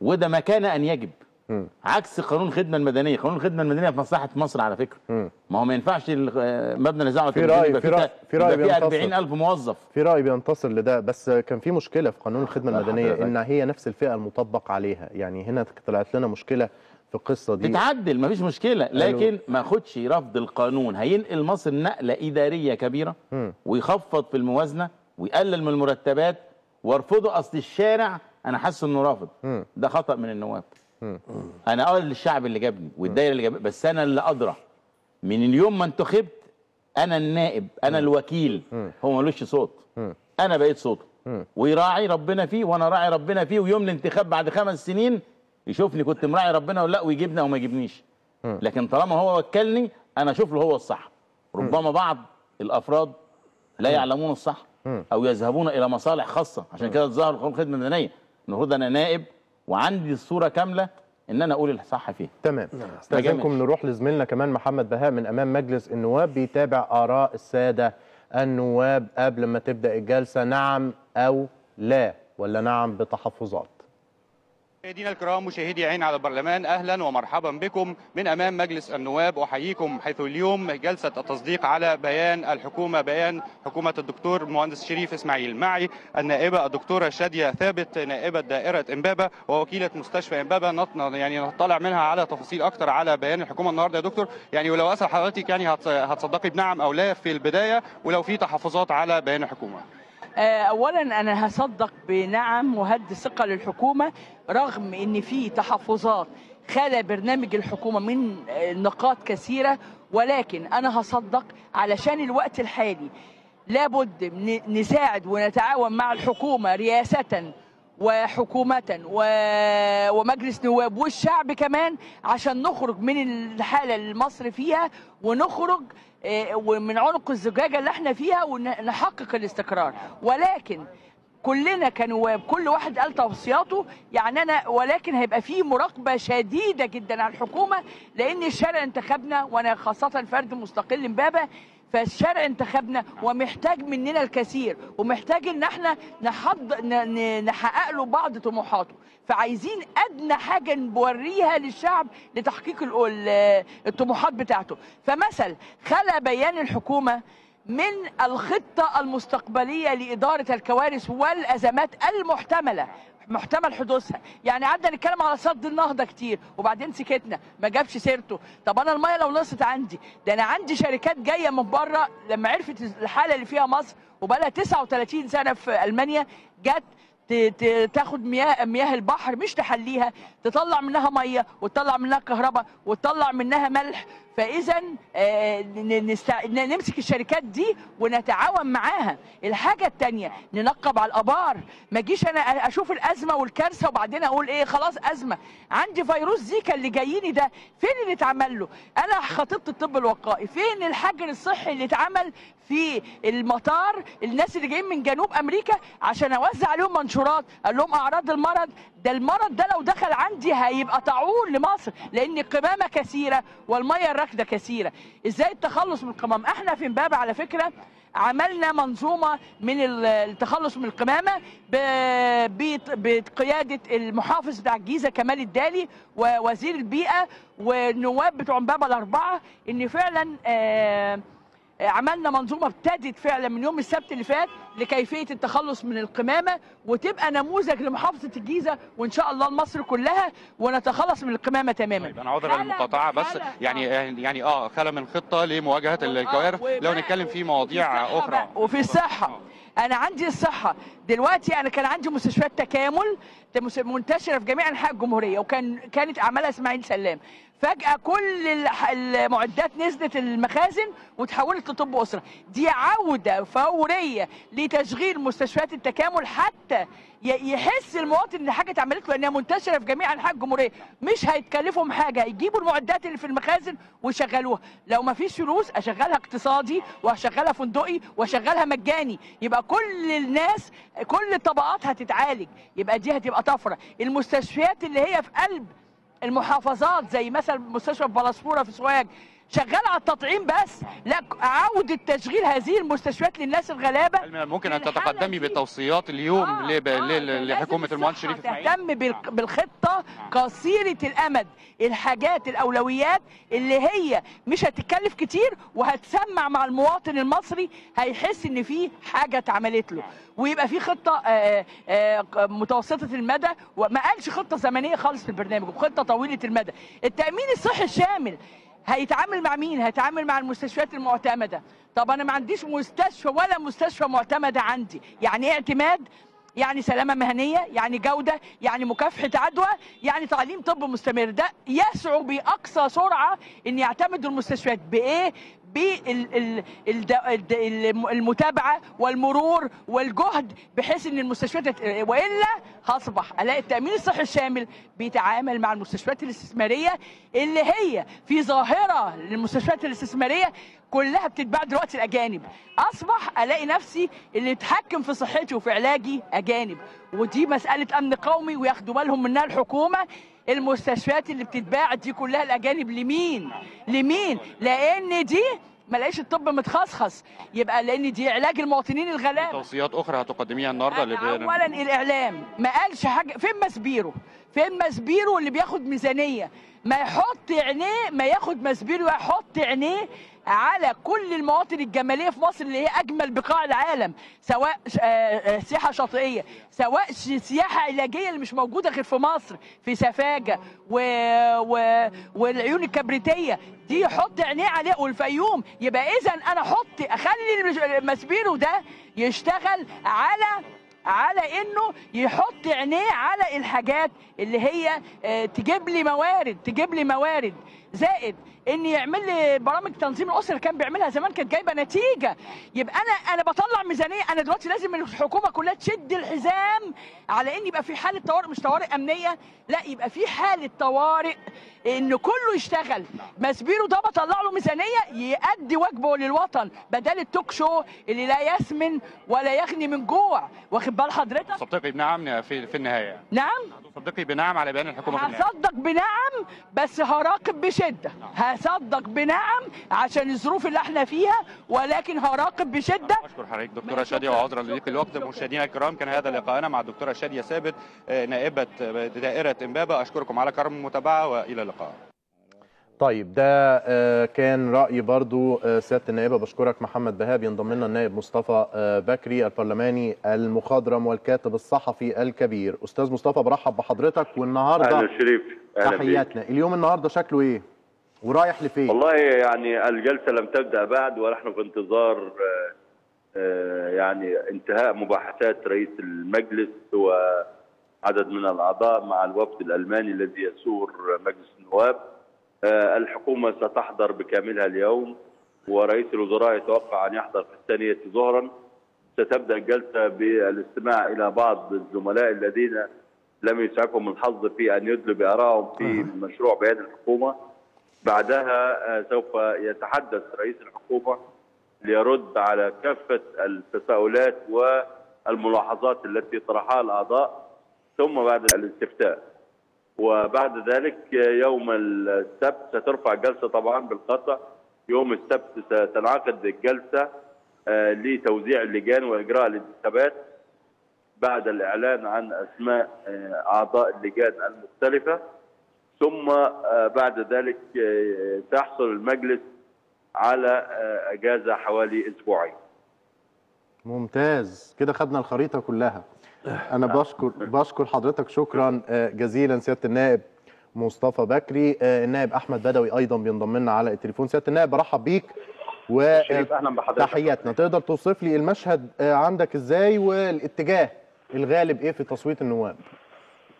[SPEAKER 3] وده ما كان أن يجب.
[SPEAKER 1] مم.
[SPEAKER 3] عكس قانون الخدمة المدنية قانون الخدمة المدنية في مصلحة مصر على فكرة
[SPEAKER 1] مم.
[SPEAKER 3] ما هو ما ينفعش مبنى الإذاعة
[SPEAKER 1] في
[SPEAKER 3] يبقى
[SPEAKER 1] في
[SPEAKER 3] فيه-
[SPEAKER 1] في
[SPEAKER 3] فيه
[SPEAKER 1] بينتصر.
[SPEAKER 3] 40000 موظف
[SPEAKER 1] في رأي بينتصر لده بس كان في مشكلة في قانون الخدمة
[SPEAKER 3] المدنية.
[SPEAKER 1] إن هي نفس الفئة المطبق عليها يعني هنا طلعت لنا مشكلة في القصة دي
[SPEAKER 3] تتعدل مفيش مشكلة لكن ما خدش رفض القانون هينقل مصر نقلة إدارية
[SPEAKER 1] كبيرة.
[SPEAKER 3] ويخفض في الموازنة ويقلل من المرتبات وارفضه أصل الشارع أنا حاسس إنه رافض. ده خطأ من النواب. أنا أقول للشعب اللي جابني والدايرة اللي جابني بس أنا اللي ادرى من اليوم ما انتخبت أنا النائب أنا الوكيل. هو ملوش صوت. أنا بقيت صوته. ويراعي ربنا فيه وأنا راعي ربنا فيه ويوم الانتخاب بعد خمس سنين يشوفني كنت مراعي ربنا ولا لا ويجيبني أو ما يجيبنيش. لكن طالما هو وكلني أنا أشوف له هو الصح. ربما بعض الافراد لا يعلمون الصح. أو يذهبون إلى مصالح خاصة. عشان كده ظهر قانون الخدمه المدنيه المفروض أنا نائب وعندي الصورة كاملة إن أنا أقول الصح فيه
[SPEAKER 1] تمام. استاذنكم نروح لزميلنا كمان محمد بهاء من أمام مجلس النواب بيتابع آراء السادة النواب قبل ما تبدأ الجلسة نعم أو لا ولا نعم بتحفظات.
[SPEAKER 7] مشاهدينا الكرام مشاهدي عين على البرلمان أهلا ومرحبا بكم من أمام مجلس النواب. أحييكم حيث اليوم جلسة التصديق على بيان الحكومة بيان حكومة الدكتور المهندس شريف إسماعيل. معي النائبة الدكتورة شادية ثابت نائبة دائرة إمبابة ووكيلة مستشفى إمبابة. يعني نطلع منها على تفاصيل أكتر على بيان الحكومة النهارده. يا دكتور يعني ولو أسأل حضرتك يعني هتص- هتصدقي بنعم أو لا في البداية ولو في تحفظات على بيان
[SPEAKER 8] الحكومة. اولا أنا هصدق بنعم وهدي ثقة للحكومة رغم إن في تحفظات خلى برنامج الحكومة من آه، نقاط كثيرة ولكن أنا هصدق علشان الوقت الحالي. لابد نساعد ونتعاون مع الحكومة رئاسة وحكومة ومجلس نواب والشعب كمان عشان نخرج من الحالة اللي مصر فيها ونخرج آه، ومن عنق الزجاجة اللي إحنا فيها ونحقق الاستقرار. ولكن كلنا كنواب كل واحد قال توصياته. يعني أنا ولكن هيبقى في مراقبة شديدة جدا على الحكومة لأن الشارع انتخبنا وأنا خاصة فرد مستقل امبابة فالشارع انتخبنا ومحتاج مننا الكثير ومحتاج إن إحنا نحض نحقق له بعض طموحاته. فعايزين أدنى حاجة نوريها للشعب لتحقيق ال- ال- الطموحات بتاعته. فمثل خلى بيان الحكومة من الخطة المستقبلية لإدارة الكوارث والأزمات المحتملة محتمل حدوثها. يعني قعدنا نتكلم على صد النهضة كتير وبعدين سكتنا. ما جابش سيرته. طب أنا المية لو نقصت عندي؟ ده أنا عندي شركات جاية من بره لما عرفت الحالة اللي فيها مصر وبقى لها 39 سنة في ألمانيا جت تاخد مياه مياه البحر مش تحليها تطلع منها مية وتطلع منها كهرباء وتطلع منها ملح فإذا آه، نمسك الشركات دي ونتعاون معاها. الحاجة الثانية ننقب على الآبار. ما اجيش أنا أشوف الأزمة والكارثة وبعدين أقول إيه خلاص أزمة. عندي فيروس زيكا اللي جاييني ده فين اللي اتعمل له؟ أنا خطيبة الطب الوقائي. فين الحجر الصحي اللي اتعمل في المطار؟ الناس اللي جايين من جنوب أمريكا عشان أوزع عليهم منشورات. أقول لهم أعراض المرض ده المرض ده لو دخل عندي هيبقى طاعون لمصر لأن القمامه كثيرة والمية الراكدة كثيرة. إزاي التخلص من القمامة؟ إحنا في امبابة على فكرة عملنا منظومة من ال- التخلص من القمامة بقيادة المحافظ بتاع الجيزة كمال الدالي ووزير البيئة والنواب بتوع امبابة الأربعة إن فعلا آه عملنا منظومة ابتدت فعلا من يوم السبت اللي فات لكيفية التخلص من القمامة وتبقى نموذج لمحافظة الجيزة وإن شاء الله لمصر كلها ونتخلص من القمامة تماما.
[SPEAKER 7] طيب أنا عذرا للمقاطعه بس
[SPEAKER 8] خلى-
[SPEAKER 7] يعني يعني آه خلى من خطة لمواجهة الكوارث لو نتكلم في مواضيع
[SPEAKER 8] أخرى. وفي الصحة. أنا عندي الصحة. دلوقتي أنا كان عندي مستشفيات تكامل منتشرة في جميع أنحاء الجمهورية وكان كانت أعمالها إسماعيل سلام. فجأة كل المعدات نزلت المخازن وتحولت لطب أسرة. دي عودة فورية لتشغيل مستشفيات التكامل حتى يحس المواطن إن حاجة اتعملت له لانها منتشرة في جميع أنحاء الجمهورية. مش هيتكلفهم حاجة. يجيبوا المعدات اللي في المخازن ويشغلوها. لو ما فيش فلوس أشغلها اقتصادي وأشغلها فندقي وأشغلها مجاني. يبقى كل الناس كل الطبقات هتتعالج. يبقى دي هتبقى طفرة. المستشفيات اللي هي في قلب المحافظات زي مثلا مستشفى بلاسفورة في سوهاج شغال على التطعيم بس. لا عودة تشغيل هذه المستشفيات للناس الغلابة
[SPEAKER 7] ممكن
[SPEAKER 8] الحالة
[SPEAKER 7] تتقدمي
[SPEAKER 8] دي.
[SPEAKER 7] بالتوصيات اليوم
[SPEAKER 8] آه،
[SPEAKER 7] لب-
[SPEAKER 8] آه، لازم
[SPEAKER 7] المهندس شريف إسماعيل.
[SPEAKER 8] تهتم بالق- بالخطة قصيرة الأمد الحاجات الأولويات اللي هي مش هتتكلف كتير وهتسمع مع المواطن المصري هيحس إن في حاجة اتعملت له. ويبقى في خطة آه، آه، متوسطة المدى وما قالش خطة زمنية خالص في البرنامج وخطة طويلة المدى. التأمين الصحي الشامل هيتعامل مع مين؟ هيتعامل مع المستشفيات المعتمدة. طب أنا ما عنديش مستشفى ولا مستشفى معتمدة عندي. يعني إيه اعتماد؟ يعني سلامة مهنية؟ يعني جودة؟ يعني مكافحة عدوى؟ يعني تعليم طب مستمر؟ ده يسعوا بأقصى سرعة أن يعتمدوا المستشفيات. بإيه؟ بالمتابعه والمرور والجهد بحيث إن المستشفيات وإلا هصبح ألاقي التأمين الصحي الشامل بيتعامل مع المستشفيات الاستثمارية اللي هي في ظاهرة للمستشفيات الاستثمارية كلها بتتباع دلوقتي الأجانب. أصبح ألاقي نفسي اللي يتحكم في صحتي وفي علاجي أجانب. ودي مسألة أمن قومي وياخدوا بالهم منها الحكومة. المستشفيات اللي بتتباع دي كلها الأجانب لمين؟ لمين؟ لأن دي ما لاقيش الطب متخصص يبقى لأن دي علاج المواطنين الغلابة.
[SPEAKER 7] توصيات أخرى هتقدميها النهارده لبيان.
[SPEAKER 8] اولا الإعلام. ما قالش حاجة. فين مسبيرو فين مسبيرو اللي بياخد ميزانية؟ ما يحط عينيه ما ياخد مسبيرو يحط عينيه على كل المواطن الجمالية في مصر اللي هي أجمل بقاع العالم سواء آه، آه، سياحة شاطئية سواء سياحة علاجية اللي مش موجودة غير في مصر في سفاجة و... و... والعيون الكبريتية. دي يحط عينيه عليه والفيوم. يبقى إذا أنا أحط أخلي المس- مسبيرو ده يشتغل على على إنه يحط عينيه على الحاجات اللي هي آه، تجيب لي موارد تجيب لي موارد. زائد إن يعمل لي برامج تنظيم الأسرة اللي كان بيعملها زمان كانت جايبة نتيجة. يبقى أنا أنا بطلع ميزانية. أنا دلوقتي لازم الحكومة كلها تشد الحزام على إن يبقى في حالة طوارئ مش طوارئ أمنية. لا يبقى في حالة طوارئ إن كله يشتغل. مسبيرو ده بطلع له ميزانية يأدي واجبه للوطن بدل التوك شو اللي لا يسمن ولا يغني من جوع. واخد بال حضرتك؟
[SPEAKER 7] تصدقي بنعم في في النهاية.
[SPEAKER 8] نعم؟
[SPEAKER 7] تصدقي بنعم على بيان الحكومة
[SPEAKER 8] هصدق بنعم بس هراقب بشدة. هصدق بنعم عشان الظروف اللي إحنا فيها ولكن هراقب بشدة.
[SPEAKER 7] اشكر حضرتك دكتورة شادية وعذرا لضيق الوقت. مشاهدينا الكرام كان هذا لقاءنا مع الدكتوره شادية ثابت آه، نائبة دائرة إمبابة. أشكركم على كرم المتابعة وإلى اللقاء.
[SPEAKER 1] طيب ده آه، كان رأي برضو آه، سيادة النائبة. بشكرك محمد بهاب. ينضم لنا النائب مصطفى آه، بكري البرلماني المخضرم والكاتب الصحفي الكبير. أستاذ مصطفى برحب بحضرتك والنهاردة
[SPEAKER 9] أهلا شريف. بيك
[SPEAKER 1] تحياتنا. اليوم النهاردة شكله إيه؟ ورايح لفين؟
[SPEAKER 9] والله يعني الجلسة لم تبدأ بعد ونحن في انتظار آه، آه، يعني انتهاء مباحثات رئيس المجلس وعدد من الأعضاء مع الوفد الألماني الذي يسور مجلس النواب. آه، الحكومة ستحضر بكاملها اليوم ورئيس الوزراء يتوقع أن يحضر في الثانية ظهرا. ستبدأ الجلسة بالاستماع إلى بعض الزملاء الذين لم يسعفهم الحظ في أن يدلوا بآرائهم في مشروع بيان الحكومة. بعدها آه، سوف يتحدث رئيس الحكومة ليرد على كافة التساؤلات والملاحظات التي طرحها الأعضاء ثم بعد الاستفتاء. وبعد ذلك يوم السبت سترفع الجلسه طبعا بالقطع يوم السبت ستنعقد الجلسه آه، لتوزيع اللجان وإجراء الانتخابات بعد الإعلان عن أسماء آه، أعضاء اللجان المختلفة. ثم آه، بعد ذلك آه، تحصل المجلس على آه، أجازة حوالي أسبوعين.
[SPEAKER 1] ممتاز. كده خدنا الخريطة كلها. أنا بشكر بشكر حضرتك. شكرا آه، جزيلا سيادة النائب مصطفى بكري. آه، النائب أحمد بدوي أيضا بينضم لنا على التليفون. سيادة النائب برحب بيك.
[SPEAKER 10] بحضرتك.
[SPEAKER 1] وتحياتنا تقدر توصف لي المشهد آه، عندك إزاي والاتجاه الغالب إيه في تصويت النواب؟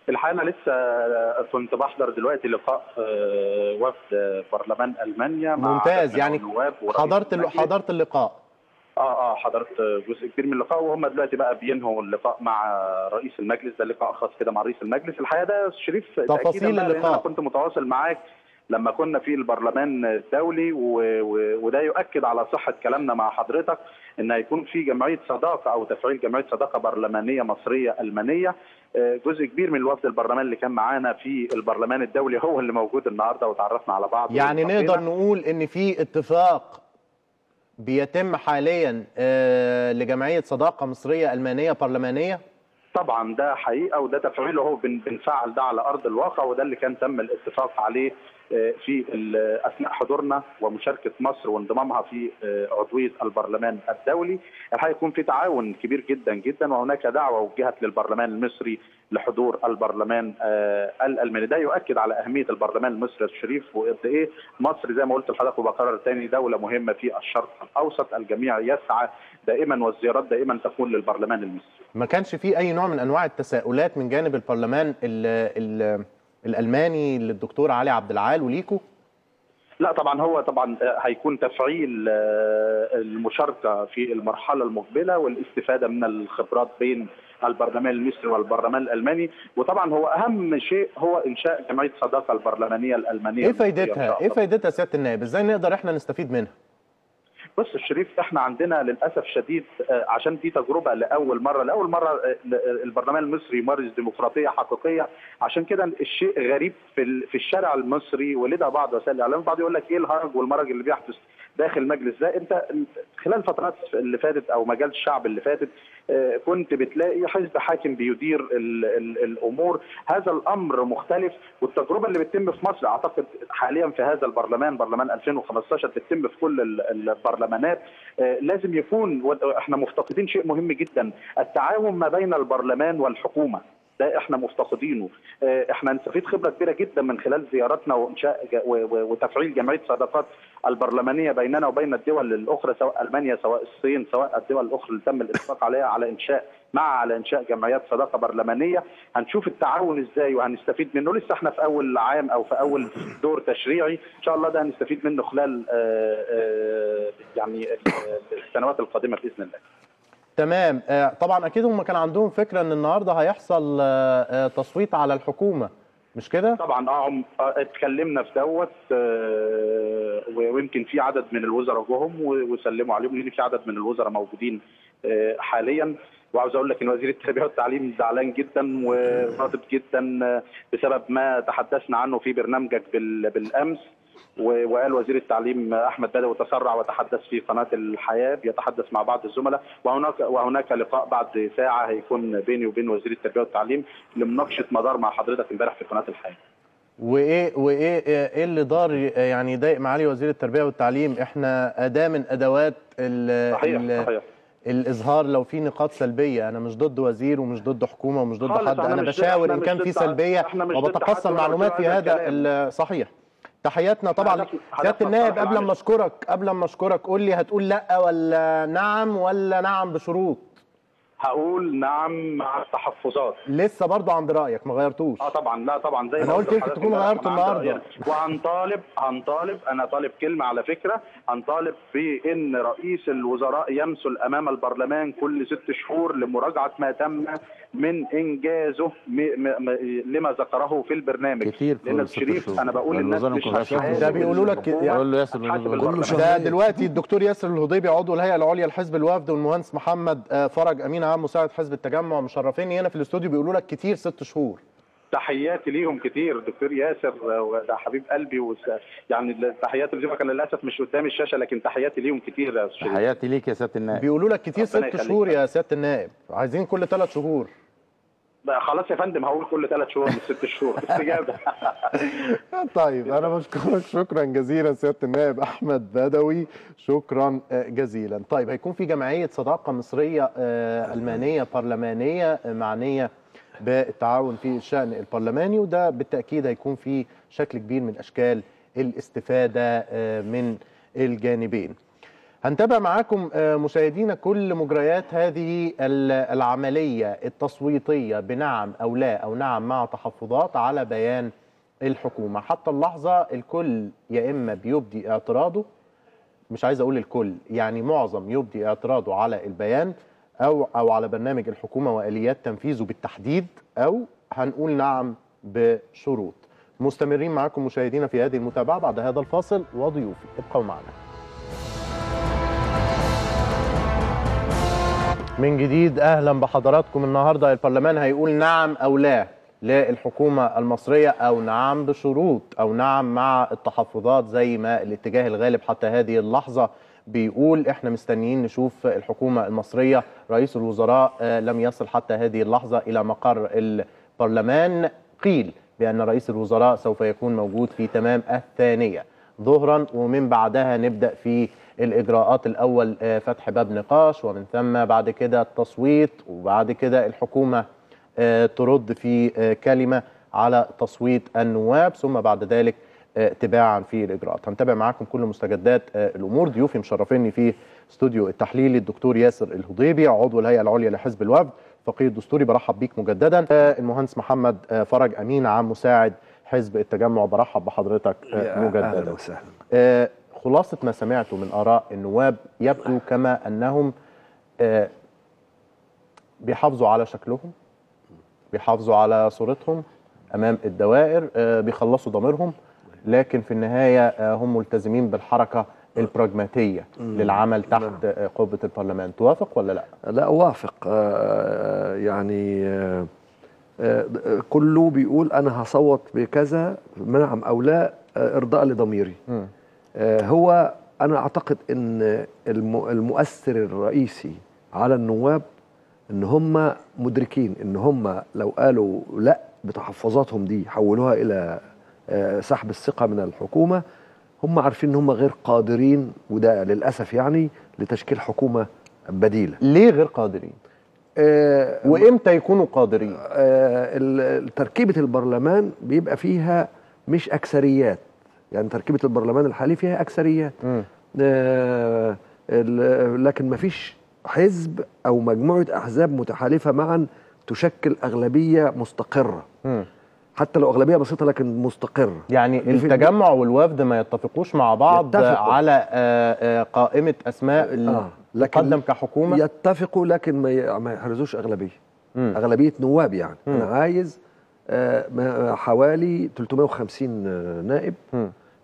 [SPEAKER 10] الحقيقة أنا لسه كنت بحضر دلوقتي لقاء آه، وفد برلمان ألمانيا مع
[SPEAKER 1] ممتاز يعني حضرت ال-
[SPEAKER 10] المجلس.
[SPEAKER 1] حضرت اللقاء
[SPEAKER 10] آه آه حضرت جزء كبير من اللقاء وهم دلوقتي بقى بينهوا اللقاء مع رئيس المجلس ده لقاء خاص كده مع رئيس المجلس الحقيقة ده شريف
[SPEAKER 1] تفاصيل اللقاء.
[SPEAKER 10] أنا كنت متواصل معاك لما كنا في البرلمان الدولي. وده يؤكد على صحة كلامنا مع حضرتك إن هيكون في جمعية صداقة أو تفعيل جمعية صداقة برلمانية مصرية ألمانية جزء كبير من الوفد البرلمان اللي كان معانا في البرلمان الدولي هو اللي موجود النهارده وتعرفنا على بعض
[SPEAKER 1] يعني. نقدر نقول إن في اتفاق بيتم حاليا آه، لجمعية صداقة مصرية ألمانية برلمانية
[SPEAKER 10] طبعا ده حقيقة وده تفعيله هو بن- بنفعل ده على أرض الواقع وده اللي كان تم الاتفاق عليه آه، في ال- أثناء حضورنا ومشاركة مصر وانضمامها في آه، عضوية البرلمان الدولي الحقيقة يكون في تعاون كبير جدا جدا وهناك دعوة وجهت للبرلمان المصري لحضور البرلمان آه، الألماني. ده يؤكد على أهمية البرلمان المصري الشريف وقد إيه مصر زي ما قلت لحضرتك وبكرر تاني دولة مهمة في الشرق الأوسط الجميع يسعى دائما والزيارات دائما تكون للبرلمان المصري.
[SPEAKER 1] ما كانش في أي نوع من أنواع التساؤلات من جانب البرلمان ال ال الألماني للدكتور علي عبد العال وليكو؟
[SPEAKER 10] لا طبعا هو طبعا هيكون تفعيل آه، المشاركة في المرحلة المقبلة والاستفادة من الخبرات بين البرلمان المصري والبرلمان الألماني. وطبعا هو أهم شيء هو إنشاء جمعية صداقة
[SPEAKER 1] البرلمانية
[SPEAKER 10] الألمانية. إيه
[SPEAKER 1] فايدتها؟
[SPEAKER 10] إيه.
[SPEAKER 1] فايدتها سيادة النائب؟ إزاي نقدر إحنا نستفيد منها؟
[SPEAKER 10] بص الشريف إحنا عندنا للأسف شديد آه، عشان دي تجربة لأول مرة لأول مرة آه، ل- البرلمان المصري يمارس ديمقراطية حقيقية. عشان كده الشيء غريب في الشارع المصري ولدى بعض وسائل الإعلام بعض يقول لك إيه الهرج والمرج اللي بيحدث؟ داخل مجلس ده انت خلال الفترات اللي فاتت أو مجال الشعب اللي فاتت آه، كنت بتلاقي حزب حاكم بيدير ال ال الأمور. هذا الأمر مختلف والتجربة اللي بتتم في مصر أعتقد حاليا في هذا البرلمان برلمان 2015 بتتم في كل ال- البرلمانات. آه، لازم يكون إحنا مفتقدين شيء مهم جدا التعاون ما بين البرلمان والحكومة. ده إحنا مفتقدينه. آه، إحنا نستفيد خبرة كبيرة جدا من خلال زياراتنا وإنشاء وتفعيل جمعية صداقات البرلمانية بيننا وبين الدول الأخرى سواء ألمانيا سواء الصين سواء الدول الأخرى اللي تم الاتفاق عليها على إنشاء مع على إنشاء جمعيات صداقة برلمانية. هنشوف التعاون إزاي وهنستفيد منه. لسه إحنا في أول عام أو في أول دور تشريعي. إن شاء الله ده هنستفيد منه خلال آه، آه، يعني السنوات القادمة بإذن الله.
[SPEAKER 1] تمام. آه، طبعا أكيد هم كان عندهم فكرة إن النهارده هيحصل آه، آه، تصويت على الحكومة. مش كده؟
[SPEAKER 10] طبعا آه هم- اتكلمنا في دوت ويمكن في عدد من الوزراء جم و- وسلموا عليهم لأن في عدد من الوزراء موجودين حاليا. وعاوز أقول لك إن وزير التربية والتعليم زعلان جدا وغاضب جدا بسبب ما تحدثنا عنه في برنامجك بال- بالأمس. وقال وزير التعليم أحمد بدوي تسرع وتحدث في قناة الحياة بيتحدث مع بعض الزملاء. وهناك وهناك لقاء بعد ساعة هيكون بيني وبين وزير التربية والتعليم لمناقشة مدار مع حضرتك امبارح في قناة الحياة.
[SPEAKER 1] وإيه وإيه إيه اللي دار يعني يضايق معالي وزير التربية والتعليم؟ إحنا أداة من أدوات ال
[SPEAKER 10] صحيح
[SPEAKER 1] ال
[SPEAKER 10] صحيح.
[SPEAKER 1] الإظهار لو في نقاط سلبية. أنا مش ضد وزير ومش ضد حكومة ومش ضد حد.
[SPEAKER 10] أنا
[SPEAKER 1] بشاور
[SPEAKER 10] إن
[SPEAKER 1] كان في
[SPEAKER 10] سلبية
[SPEAKER 1] وبتقصى المعلومات في
[SPEAKER 10] هذا
[SPEAKER 1] هذا
[SPEAKER 10] الكلام.
[SPEAKER 1] ال- صحيح. تحياتنا طبعا
[SPEAKER 10] سيادة
[SPEAKER 1] النائب قبل ما
[SPEAKER 10] معلش.
[SPEAKER 1] أشكرك قبل ما أشكرك قول لي هتقول لأ ولا نعم ولا نعم بشروط
[SPEAKER 10] هقول نعم مع التحفظات
[SPEAKER 1] لسه برضه عند رأيك ما غيرتوش
[SPEAKER 10] آه طبعا لا طبعا زي ما
[SPEAKER 1] قلت يمكن
[SPEAKER 10] لحضرتك
[SPEAKER 1] تكون غيرت.
[SPEAKER 10] رأيين. وهنطالب هنطالب أنا طالب كلمة على فكرة هنطالب بان رئيس الوزراء يمثل امام البرلمان كل ست شهور لمراجعة ما تم من إنجازه لما ذكره في البرنامج
[SPEAKER 3] كتير لأن
[SPEAKER 10] الشريف. أنا بقول للناس
[SPEAKER 3] الوزارة
[SPEAKER 10] مش. هتحاسب
[SPEAKER 1] ده بيقولوا لك يعني-. ده دلوقتي الدكتور ياسر الهضيبي عضو الهيئة العليا لحزب الوفد والمهندس محمد آه، فرج أمين عام مساعد حزب التجمع مشرفيني هنا في الاستوديو بيقولوا لك كتير ست شهور
[SPEAKER 10] تحياتي ليهم كتير دكتور ياسر وده حبيب قلبي وس... يعني التحيات اللي كان للأسف مش قدام الشاشة لكن تحياتي ليهم كتير يا أستاذ. شريف.
[SPEAKER 3] حياتي ليك يا سيادة النائب.
[SPEAKER 1] بيقولوا لك كتير ست. شهور يا سيادة النائب. عايزين كل ثلاث شهور.
[SPEAKER 10] خلاص يا فندم هقول كل ثلاث شهور مش ست شهور. استجابه
[SPEAKER 1] طيب أنا بشكرك. شكرا جزيلا سيادة النائب أحمد بدوي. شكرا آه، جزيلا. طيب هيكون في جمعية صداقة مصرية آه، ألمانية برلمانية معنية بالتعاون في الشأن البرلماني وده بالتأكيد هيكون في شكل كبير من أشكال الاستفادة آه، من الجانبين. هنتابع معاكم آه، مشاهدينا كل مجريات هذه ال- العملية التصويتية بنعم أو لا أو نعم مع تحفظات على بيان الحكومة. حتى اللحظة الكل يا إما بيبدي اعتراضه مش عايز أقول الكل يعني معظم يبدي اعتراضه على البيان أو أو على برنامج الحكومة وآليات تنفيذه بالتحديد أو هنقول نعم بشروط. مستمرين معاكم مشاهدينا في هذه المتابعة بعد هذا الفاصل وضيوفي. ابقوا معنا. من جديد أهلا بحضراتكم. النهارده البرلمان هيقول نعم أو لا للحكومة المصرية أو نعم بشروط أو نعم مع التحفظات زي ما الاتجاه الغالب حتى هذه اللحظة بيقول إحنا مستنيين نشوف الحكومة المصرية رئيس الوزراء آه، لم يصل حتى هذه اللحظة إلى مقر البرلمان. قيل بأن رئيس الوزراء سوف يكون موجود في تمام الثانية. ظهرا ومن بعدها نبدأ في الإجراءات الأول آه، فتح باب نقاش ومن ثم بعد كده التصويت وبعد كده الحكومة آه، ترد في كلمة على تصويت النواب ثم بعد ذلك تباعا في الإجراءات. هنتابع معاكم كل مستجدات آه، الأمور. ضيوفي مشرفيني في استوديو التحليلي الدكتور ياسر الهضيبي عضو الهيئة العليا لحزب الوفد فقيه الدستوري برحب بيك مجددا. آه، المهندس محمد آه، فرج أمين عام مساعد حزب التجمع. برحب بحضرتك آه،
[SPEAKER 2] يا أهلا
[SPEAKER 1] مجددا.
[SPEAKER 2] وسهلا.
[SPEAKER 1] آه، خلاصة ما سمعته من آراء النواب يبدو كما أنهم آه، بيحافظوا على شكلهم بيحافظوا على صورتهم أمام الدوائر آه، بيخلصوا ضميرهم لكن في النهاية آه، هم ملتزمين بالحركة البراجماتية للعمل تحت قبة البرلمان. توافق ولا لا؟
[SPEAKER 2] لا أوافق. آه، يعني آه، آه، كله بيقول أنا هصوت بكذا نعم أو لا إرضاء لضميري. هو أنا أعتقد إن الم- المؤثر الرئيسي على النواب إن هم مدركين إن هم لو قالوا لا بتحفظاتهم دي حولوها إلى سحب الثقة من الحكومة هم عارفين إن هم غير قادرين وده للأسف يعني لتشكيل حكومة بديلة
[SPEAKER 1] ليه غير قادرين؟
[SPEAKER 2] آه،
[SPEAKER 1] وإمتى يكونوا قادرين؟
[SPEAKER 2] آه، تركيبة البرلمان بيبقى فيها مش أكثريات يعني تركيبة البرلمان الحالي فيها
[SPEAKER 1] أكثريات.
[SPEAKER 2] آه، لكن ما فيش حزب أو مجموعة أحزاب متحالفة معا تشكل أغلبية مستقرة
[SPEAKER 1] مم.
[SPEAKER 2] حتى لو أغلبية بسيطة لكن مستقره
[SPEAKER 1] يعني التجمع والوفد ما يتفقوش مع بعض
[SPEAKER 2] يتفقوا.
[SPEAKER 1] على آه، آه، قائمة أسماء
[SPEAKER 2] آه، لكن
[SPEAKER 1] تقدم كحكومة
[SPEAKER 2] يتفقوا لكن ما يحرزوش أغلبية
[SPEAKER 1] مم.
[SPEAKER 2] أغلبية نواب يعني
[SPEAKER 1] مم.
[SPEAKER 2] أنا عايز آه، حوالي 350 نائب.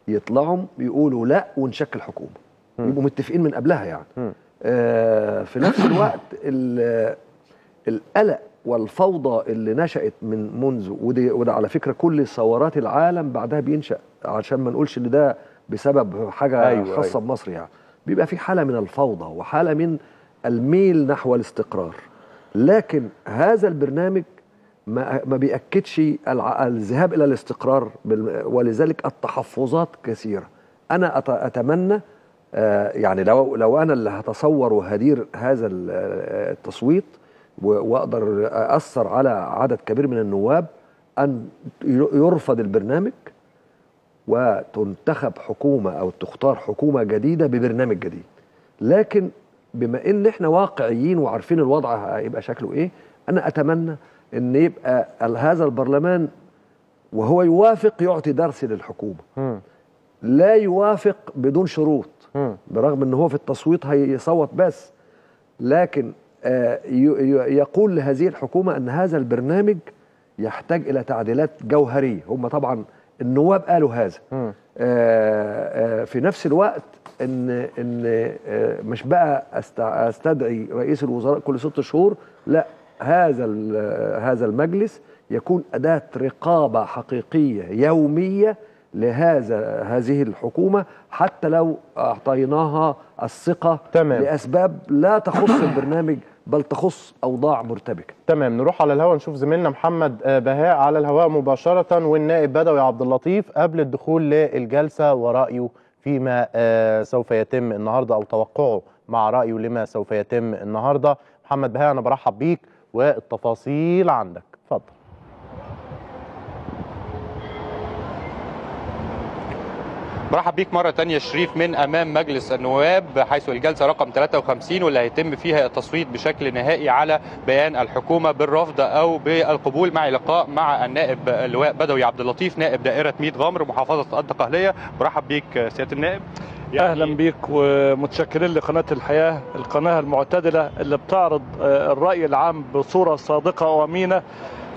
[SPEAKER 2] يطلعوا يقولوا لا ونشكل
[SPEAKER 1] حكومة.
[SPEAKER 2] يبقوا متفقين من قبلها يعني. آه، في نفس الوقت ال- القلق والفوضى اللي نشأت من منذ ودي وده على فكرة كل ثورات العالم بعدها بينشأ عشان ما نقولش إن ده بسبب حاجة
[SPEAKER 1] أيوة،
[SPEAKER 2] أيوة. خاصة
[SPEAKER 1] أيوة.
[SPEAKER 2] بمصر يعني. بيبقى في حالة من الفوضى وحالة من الميل نحو الاستقرار. لكن هذا البرنامج ما ما بيأكدش الذهاب إلى الاستقرار ولذلك التحفظات كثيرة. أنا أت- أتمنى آه، يعني لو لو أنا اللي هتصور وهدير هذا آه، التصويت وأقدر أثر على عدد كبير من النواب أن يرفض البرنامج وتنتخب حكومة أو تختار حكومة جديدة ببرنامج جديد لكن بما إن إحنا واقعيين وعارفين الوضع هيبقى شكله إيه أنا أتمنى إن يبقى هذا البرلمان وهو يوافق يعطي درس
[SPEAKER 1] للحكومة.
[SPEAKER 2] لا يوافق بدون شروط. برغم إن هو في التصويت هيصوت بس لكن يقول لهذه الحكومة أن هذا البرنامج يحتاج إلى تعديلات جوهرية هم طبعا النواب قالوا هذا. آه، آه، في نفس الوقت إن إن آه، مش بقى أستدعي رئيس الوزراء كل ست شهور لا هذا هذا المجلس يكون أداة رقابة حقيقية يومية لهذا هذه الحكومة حتى لو أعطيناها الثقة
[SPEAKER 1] تمام.
[SPEAKER 2] لأسباب لا تخص البرنامج بل تخص أوضاع مرتبكة.
[SPEAKER 1] تمام نروح على الهواء نشوف زميلنا محمد آه، بهاء على الهواء مباشرة والنائب بدوي عبد اللطيف قبل الدخول للجلسة ورأيه فيما آه، سوف يتم النهاردة أو توقعه مع رأيه لما سوف يتم النهاردة. محمد بهاء أنا برحب بيك والتفاصيل عندك. اتفضل.
[SPEAKER 7] برحب بيك مرة تانية شريف من أمام مجلس النواب حيث الجلسة رقم 53 واللي هيتم فيها التصويت بشكل نهائي على بيان الحكومة بالرفض أو بالقبول مع لقاء مع النائب اللواء بدوي عبد اللطيف نائب دائرة ميت غمر محافظة الدقهلية. برحب بيك سيادة النائب. يعني
[SPEAKER 11] أهلا بيك ومتشكرين لقناة الحياة القناة المعتدلة اللي بتعرض آه، الرأي العام بصورة صادقة وأمينة.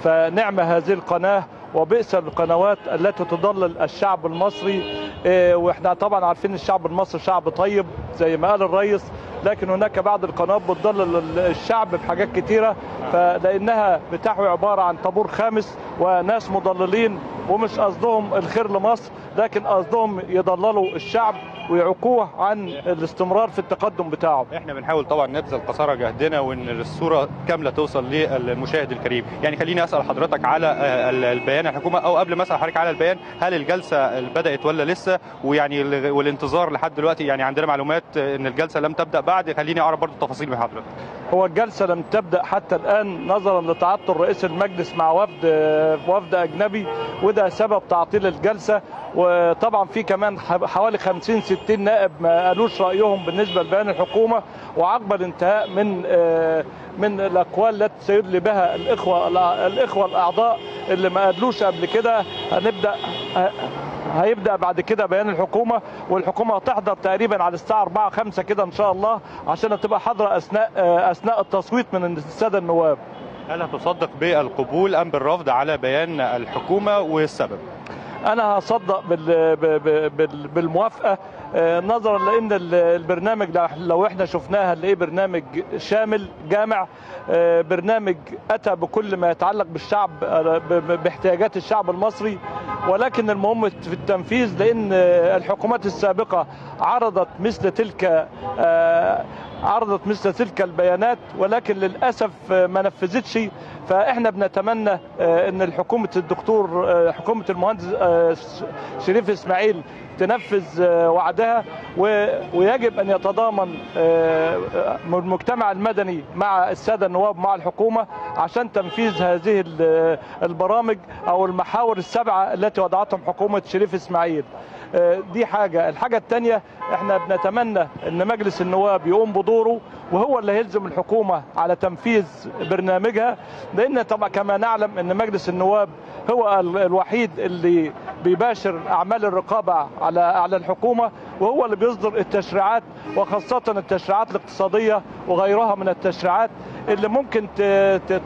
[SPEAKER 11] فنعم هذه القناة وبئس القنوات التي تضلل الشعب المصري. آه، وإحنا طبعا عارفين الشعب المصري شعب طيب زي ما قال الرئيس لكن هناك بعض القنوات بتضلل الشعب بحاجات كتيرة فلأنها بتحوي عبارة عن طابور خامس وناس مضللين ومش قصدهم الخير لمصر لكن قصدهم يضللوا الشعب. ويعوقوه عن الاستمرار في التقدم بتاعه.
[SPEAKER 7] إحنا بنحاول طبعا نبذل قصارى جهدنا وإن الصورة كاملة توصل للمشاهد الكريم. يعني خليني أسأل حضرتك على آه، ال- البيان. الحكومة أو قبل ما أسأل حضرتك على البيان هل الجلسة بدأت ولا لسه؟ ويعني ال- والانتظار لحد دلوقتي يعني عندنا معلومات آه، إن الجلسة لم تبدأ بعد. خليني أعرف برضو التفاصيل من حضرتك.
[SPEAKER 11] هو الجلسة لم تبدأ حتى الآن نظرا لتعطل رئيس المجلس مع وفد وفد أجنبي وده سبب تعطيل الجلسة. وطبعا في كمان حوالي 50 60 نائب ما قالوش رأيهم بالنسبة لبيان الحكومة وعقب الانتهاء من آه، من الأقوال التي سيدلي بها الإخوة الإخوة الأعضاء اللي ما قالوش قبل كده هنبدأ هيبدأ بعد كده بيان الحكومة والحكومة هتحضر تقريبا على الساعة 4 5 كده إن شاء الله عشان تبقى حاضرة أثناء آه، أثناء التصويت من الساده النواب
[SPEAKER 7] هل هتصدق بالقبول أم بالرفض على بيان الحكومة والسبب؟
[SPEAKER 11] أنا هصدق بال... بال... بال... بالموافقة نظرا لإن ال- البرنامج لو إحنا شفناه هنلاقيه برنامج شامل جامع آه، برنامج أتى بكل ما يتعلق بالشعب آه، باحتياجات الشعب المصري. ولكن المهم في التنفيذ لإن آه، الحكومات السابقة عرضت مثل تلك آه، عرضت مثل تلك البيانات ولكن للأسف آه، ما نفذتش. فإحنا بنتمنى آه، إن الحكومة الدكتور آه، حكومة المهندس آه، شريف إسماعيل تنفذ آه، وعدها ويجب أن يتضامن آه، آه، المجتمع المدني مع السادة النواب مع الحكومة عشان تنفيذ هذه ال- البرامج أو المحاور السبعة التي وضعتهم حكومة شريف إسماعيل. دي حاجة. الحاجة التانية إحنا بنتمنى إن مجلس النواب يقوم بدوره وهو اللي هيلزم الحكومة على تنفيذ برنامجها لأن طبعا كما نعلم إن مجلس النواب هو ال- الوحيد اللي بيباشر أعمال الرقابة على على الحكومة وهو اللي بيصدر التشريعات وخاصة التشريعات الاقتصادية وغيرها من التشريعات اللي ممكن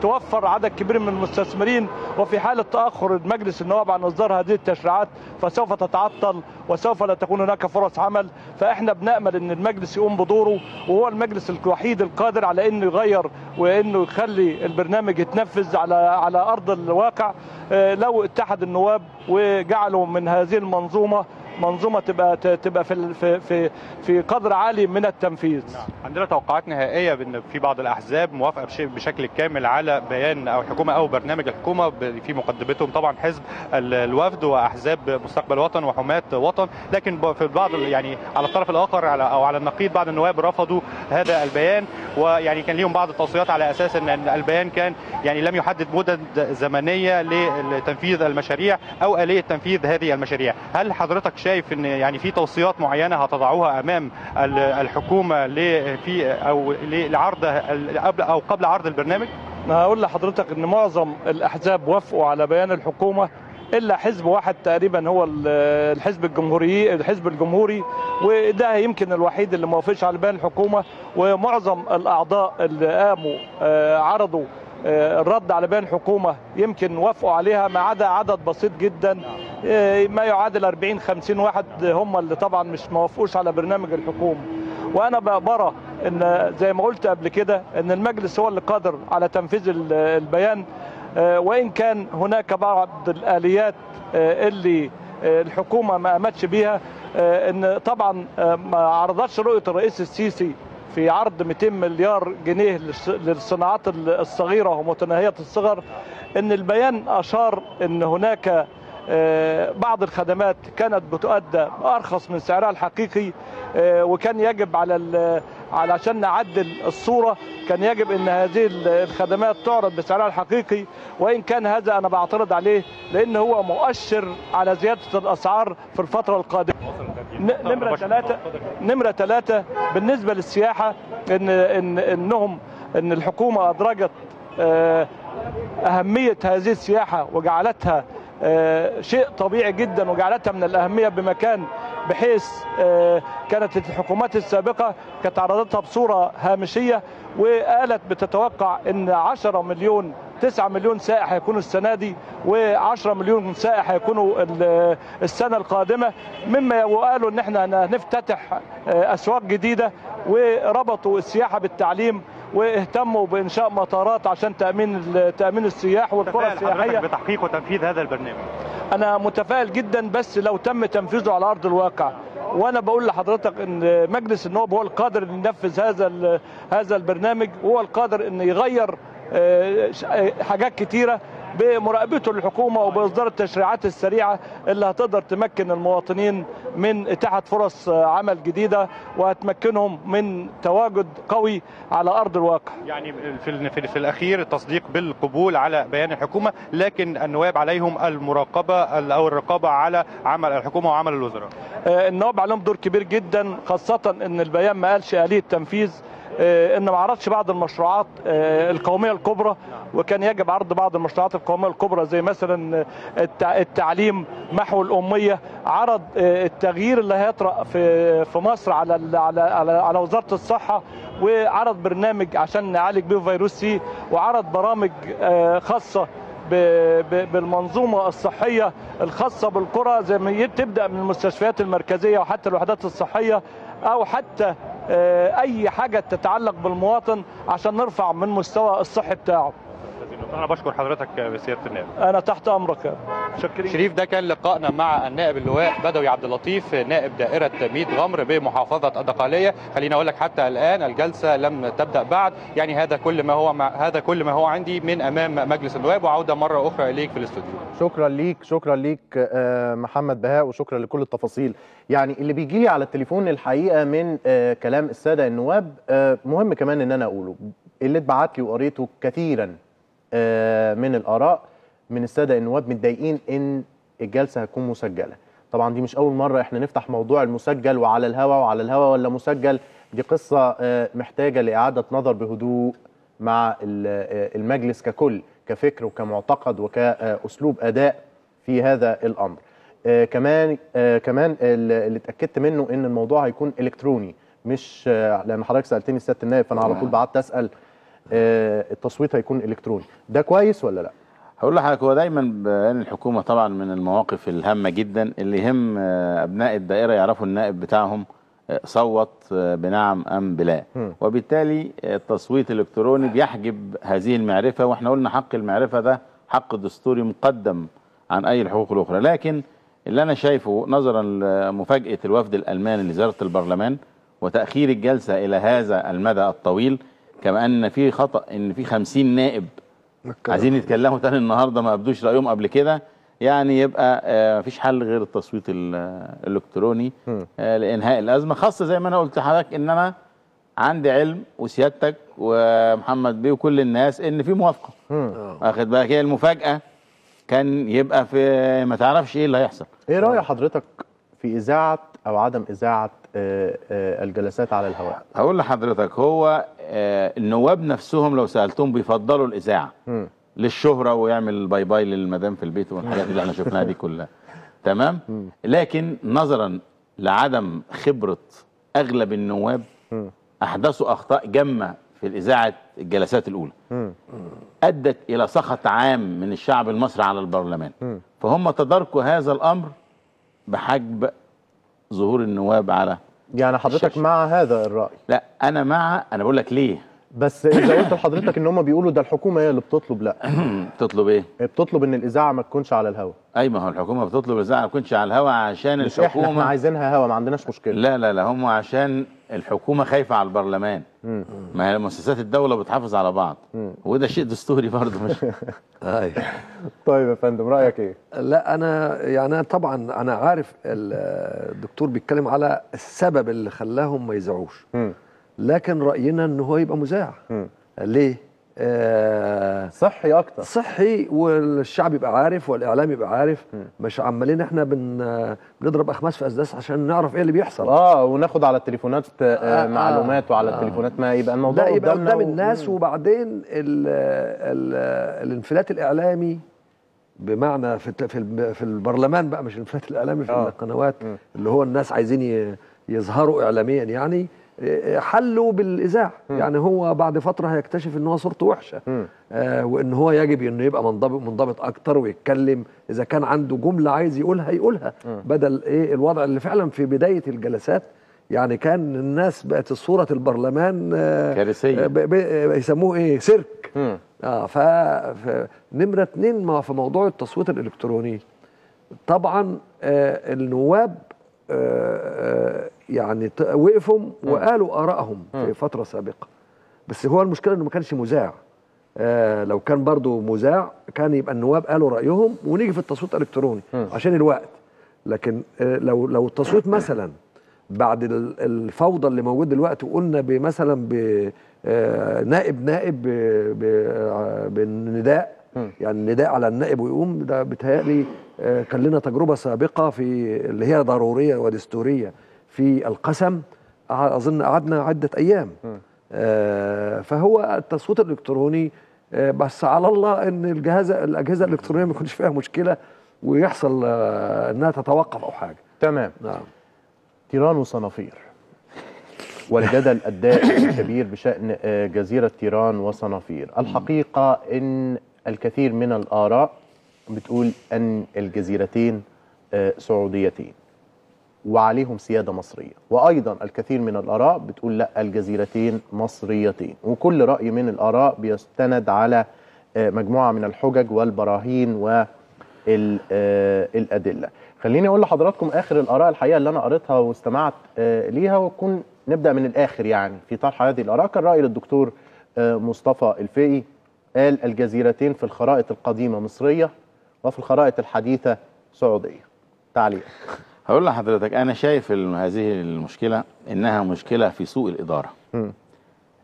[SPEAKER 11] توفر عدد كبير من المستثمرين وفي حالة تأخر مجلس النواب عن إصدار هذه التشريعات فسوف تتعطل وسوف لا تكون هناك فرص عمل. فإحنا بنأمل أن المجلس يقوم بدوره وهو المجلس الوحيد القادر على أنه يغير وأنه يخلي البرنامج يتنفذ على على أرض الواقع. آه، لو اتحد النواب وجعلوا من هذه المنظومة منظومة تبقى تبقى في في في قدر عالي من التنفيذ.
[SPEAKER 7] عندنا توقعات نهائية بأن في بعض الأحزاب موافقة بش- بشكل كامل على بيان أو الحكومة أو برنامج الحكومة في مقدمتهم. طبعا حزب ال- الوفد وأحزاب مستقبل وطن وحماة وطن لكن في بعض يعني على الطرف الآخر على أو على النقيض بعض النواب رفضوا هذا البيان. ويعني كان ليهم بعض التوصيات على أساس أن البيان كان يعني لم يحدد مدد زمنية لتنفيذ المشاريع أو آلية تنفيذ هذه المشاريع. هل حضرتك شايف إن يعني في توصيات معينة هتضعوها أمام ال- الحكومة في أو لعرض قبل أو قبل عرض البرنامج؟
[SPEAKER 11] أنا هقول لحضرتك إن معظم الأحزاب وافقوا على بيان الحكومة إلا حزب واحد تقريبا هو ال- الحزب الجمهوري الحزب الجمهوري وده يمكن الوحيد اللي ما وافقش على بيان الحكومة ومعظم الأعضاء اللي قاموا آه، عرضوا الرد على بيان الحكومة يمكن وافقوا عليها ما عدا عدد بسيط جدا. آه، ما يعادل 40 50 واحد هم اللي طبعا مش ما وافقوش على برنامج الحكومة. وأنا بقى برى إن زي ما قلت قبل كده إن المجلس هو اللي قادر على تنفيذ ال- البيان. آه، وإن كان هناك بعض الآليات آه، اللي آه، الحكومة ما قامتش بيها آه، إن طبعا آه، ما عرضتش رؤية الرئيس السيسي في عرض 200 مليار جنيه للص- للصناعات الصغيرة ومتناهية الصغر إن البيان أشار إن هناك آه، بعض الخدمات كانت بتؤدى أرخص من سعرها الحقيقي آه، وكان يجب على علشان نعدل الصورة كان يجب إن هذه ال- الخدمات تعرض بسعرها الحقيقي وإن كان هذا أنا بعترض عليه لأن هو مؤشر على زيادة الأسعار في الفترة القادمة. ن- نمرة ثلاثة نمرة ثلاثة بالنسبة للسياحة ان ان انهم إن الحكومة أدرجت آه، أهمية هذه السياحة وجعلتها شيء طبيعي جدا وجعلتها من الأهمية بمكان بحيث آه، كانت الحكومات السابقة كانت عرضتها بصورة هامشية وقالت بتتوقع أن 10 مليون 9 مليون سائح هيكونوا السنة دي و10 مليون سائح هيكونوا ال- السنة القادمة. مما وقالوا إن إحنا هنفتتح آه، أسواق جديدة وربطوا السياحة بالتعليم واهتموا بإنشاء مطارات عشان تأمين تأمين السياح والقرى السياحية.
[SPEAKER 7] بتحقيق وتنفيذ هذا البرنامج.
[SPEAKER 11] أنا متفائل جدا بس لو تم تنفيذه على أرض الواقع. وأنا بقول لحضرتك إن مجلس النواب هو القادر إن ينفذ هذا هذا البرنامج وهو القادر إن يغير آه، آه، حاجات كتيرة. بمراقبته للحكومة وبإصدار التشريعات السريعة اللي هتقدر تمكن المواطنين من اتاحة فرص عمل جديدة وهتمكنهم من تواجد قوي على أرض الواقع.
[SPEAKER 7] يعني في, في, في الأخير التصديق بالقبول على بيان الحكومة لكن النواب عليهم المراقبة أو الرقابة على عمل الحكومة وعمل الوزراء.
[SPEAKER 11] النواب عليهم دور كبير جدا خاصة إن البيان ما قالش آلية تنفيذ إن ما عرضش بعض المشروعات القومية الكبرى وكان يجب عرض بعض المشروعات القومية الكبرى زي مثلا التعليم محو الأمية عرض التغيير اللي هيطرأ في في مصر على على على, على وزارة الصحة وعرض برنامج عشان نعالج بيه فيروس سي وعرض برامج خاصة بالمنظومة الصحية الخاصة بالقرى زي ما تبدأ من المستشفيات المركزية وحتى الوحدات الصحية أو حتى أي حاجة تتعلق بالمواطن عشان نرفع من مستوى الصحي بتاعه.
[SPEAKER 7] أنا بشكر حضرتك بسيادة النائب.
[SPEAKER 11] أنا تحت أمرك. شكرين
[SPEAKER 7] شريف ده كان لقائنا مع النائب اللواء بدوي عبد اللطيف نائب دائرة ميت غمر بمحافظة الدقاليه خليني أقول لك حتى الآن الجلسة لم تبدأ بعد. يعني هذا كل ما هو مع هذا كل ما هو عندي من أمام مجلس النواب. وعوده مرة أخرى إليك في الاستوديو.
[SPEAKER 1] شكرا ليك شكرا ليك محمد بهاء وشكرا لكل التفاصيل. يعني اللي بيجي لي على التليفون الحقيقة من كلام السادة النواب مهم كمان إن أنا أقوله. اللي اتبعت لي وقريته كثيرا من الآراء من السادة النواب متضايقين إن الجلسة هتكون مسجلة. طبعا دي مش أول مرة إحنا نفتح موضوع المسجل وعلى الهوا وعلى الهوا ولا مسجل. دي قصة محتاجة لإعادة نظر بهدوء مع المجلس ككل كفكر وكمعتقد وكأسلوب أداء في هذا الأمر. كمان كمان اللي اتأكدت منه إن الموضوع هيكون إلكتروني مش لأن حضرتك سألتني سياده النائب فأنا على طول بعت أسأل التصويت هيكون إلكتروني. ده كويس ولا لأ؟
[SPEAKER 3] هقول لحضرتك هو دايما بيان الحكومة طبعا من المواقف الهامة جدا. اللي يهم أبناء الدائرة يعرفوا النائب بتاعهم صوت بنعم أم بلا. وبالتالي التصويت الإلكتروني بيحجب هذه المعرفة. وإحنا قلنا حق المعرفة ده حق دستوري مقدم عن أي الحقوق الأخرى. لكن اللي أنا شايفه نظرا لمفاجأة الوفد الالماني لزيارة البرلمان وتأخير الجلسة إلى هذا المدى الطويل كما إن في خطأ إن في 50 نائب عايزين يتكلموا تاني النهارده ما ابدوش رأيهم قبل كده. يعني يبقى آه مفيش حل غير التصويت الإلكتروني آه لإنهاء الأزمة. خاصه زي ما أنا قلت لحضرتك إن أنا عندي علم وسيادتك ومحمد بيه وكل الناس إن في موافقة. واخد بالك؟ هي المفاجأة كان يبقى في ما تعرفش إيه اللي هيحصل.
[SPEAKER 1] إيه رأي حضرتك في إذاعة أو عدم إذاعة آه الجلسات على الهواء.
[SPEAKER 3] هقول لحضرتك هو النواب نفسهم لو سألتهم بيفضلوا الإذاعة. للشهرة ويعمل باي باي للمدام في البيت والحاجات اللي إحنا شفناها دي كلها. تمام. لكن نظرا لعدم خبرة أغلب النواب. أحدثوا أخطاء جمه في الإذاعة الجلسات الأولى. أدت إلى سخط عام من الشعب المصري على البرلمان. فهم تداركوا هذا الأمر بحجب ظهور النواب على
[SPEAKER 1] يعني حضرتك الشاشة. مع هذا الرأي
[SPEAKER 3] لا أنا مع أنا بقول لك ليه
[SPEAKER 1] بس إذا قلت لحضرتك إن هم بيقولوا ده الحكومة هي اللي بتطلب لأ.
[SPEAKER 3] بتطلب إيه؟
[SPEAKER 1] بتطلب إن الإذاعة ما تكونش على الهواء
[SPEAKER 3] أي ما هو الحكومة بتطلب الاذاعه ما تكونش على الهواء عشان
[SPEAKER 1] مش
[SPEAKER 3] الحكومة
[SPEAKER 1] إحنا عايزينها هوا ما عندناش مشكلة.
[SPEAKER 3] لا لا لا هم عشان الحكومة خايفة على البرلمان. ما هي مؤسسات الدولة بتحافظ على بعض. وده شيء دستوري برضه مش
[SPEAKER 1] طيب يا فندم رأيك إيه؟
[SPEAKER 2] لا أنا يعني طبعا أنا عارف الدكتور بيتكلم على السبب اللي خلاهم ما يذاعوش لكن رأينا إن هو يبقى مذاع. ليه؟
[SPEAKER 1] آه صحي أكتر.
[SPEAKER 2] صحي والشعب يبقى عارف والإعلام يبقى عارف. م. مش عمالين إحنا بن بنضرب أخماس في اسداس عشان نعرف إيه اللي بيحصل.
[SPEAKER 1] آه وناخد على التليفونات آه معلومات وعلى آه. التليفونات ما يبقى الموضوع
[SPEAKER 2] لا يبقى قدام الناس و... وبعدين ال ال الانفلات الإعلامي بمعنى في في, في البرلمان بقى مش الانفلات الإعلامي في آه. القنوات م. اللي هو الناس عايزين يظهروا اعلاميا يعني. حلوا بالإذاعة. يعني هو بعد فترة هيكتشف إن هو صورته وحشة. آه وإن هو يجب إنه يبقى منضبط منضبط أكتر ويتكلم. إذا كان عنده جملة عايز يقولها يقولها. م. بدل إيه الوضع اللي فعلا في بداية الجلسات. يعني كان الناس بقت صورة البرلمان آه
[SPEAKER 3] كارثية.
[SPEAKER 2] آه يسموه إيه سيرك. آه ف نمرة اتنين في موضوع التصويت الإلكتروني. طبعا آه النواب آه يعني وقفوا وقالوا آرائهم في فترة سابقة. بس هو المشكلة إنه ما كانش مذاع. آه لو كان برضو مذاع كان يبقى النواب قالوا رأيهم ونيجي في التصويت الإلكتروني عشان الوقت. لكن آه لو لو التصويت مثلا بعد ال- الفوضى اللي موجود دلوقتي وقلنا بمثلا بنائب نائب ب- ب- آه، بالنداء يعني النداء على النائب ويقوم ده بيتهيألي آه، كان لنا تجربة سابقة في اللي هي ضرورية ودستورية. في القسم أظن قعدنا عدة أيام. آه، فهو التصويت الإلكتروني آه، بس على الله إن الجهاز الأجهزة الإلكترونية ما يكونش فيها مشكلة ويحصل آه، إنها تتوقف أو حاجة.
[SPEAKER 1] تمام.
[SPEAKER 2] نعم.
[SPEAKER 1] تيران وصنافير والجدل الدائم الكبير بشأن آه، جزيرة تيران وصنافير. الحقيقة أن الكثير من الآراء بتقول أن الجزيرتين سعوديتين. وعليهم سيادة مصرية. وأيضا الكثير من الآراء بتقول لا الجزيرتين مصريتين. وكل رأي من الآراء بيستند على آه، مجموعة من الحجج والبراهين والأدلة خليني أقول لحضراتكم آخر الآراء الحقيقة اللي أنا قريتها واستمعت آه، ليها ونكون نبدأ من الآخر يعني في طرح هذه الآراء. كان رأي للدكتور آه، مصطفى الفقي قال الجزيرتين في الخرائط القديمة مصرية وفي الخرائط الحديثة سعودية. تعليق.
[SPEAKER 3] هقول لحضرتك أنا شايف هذه المشكلة إنها مشكلة في سوء الإدارة.
[SPEAKER 1] مم.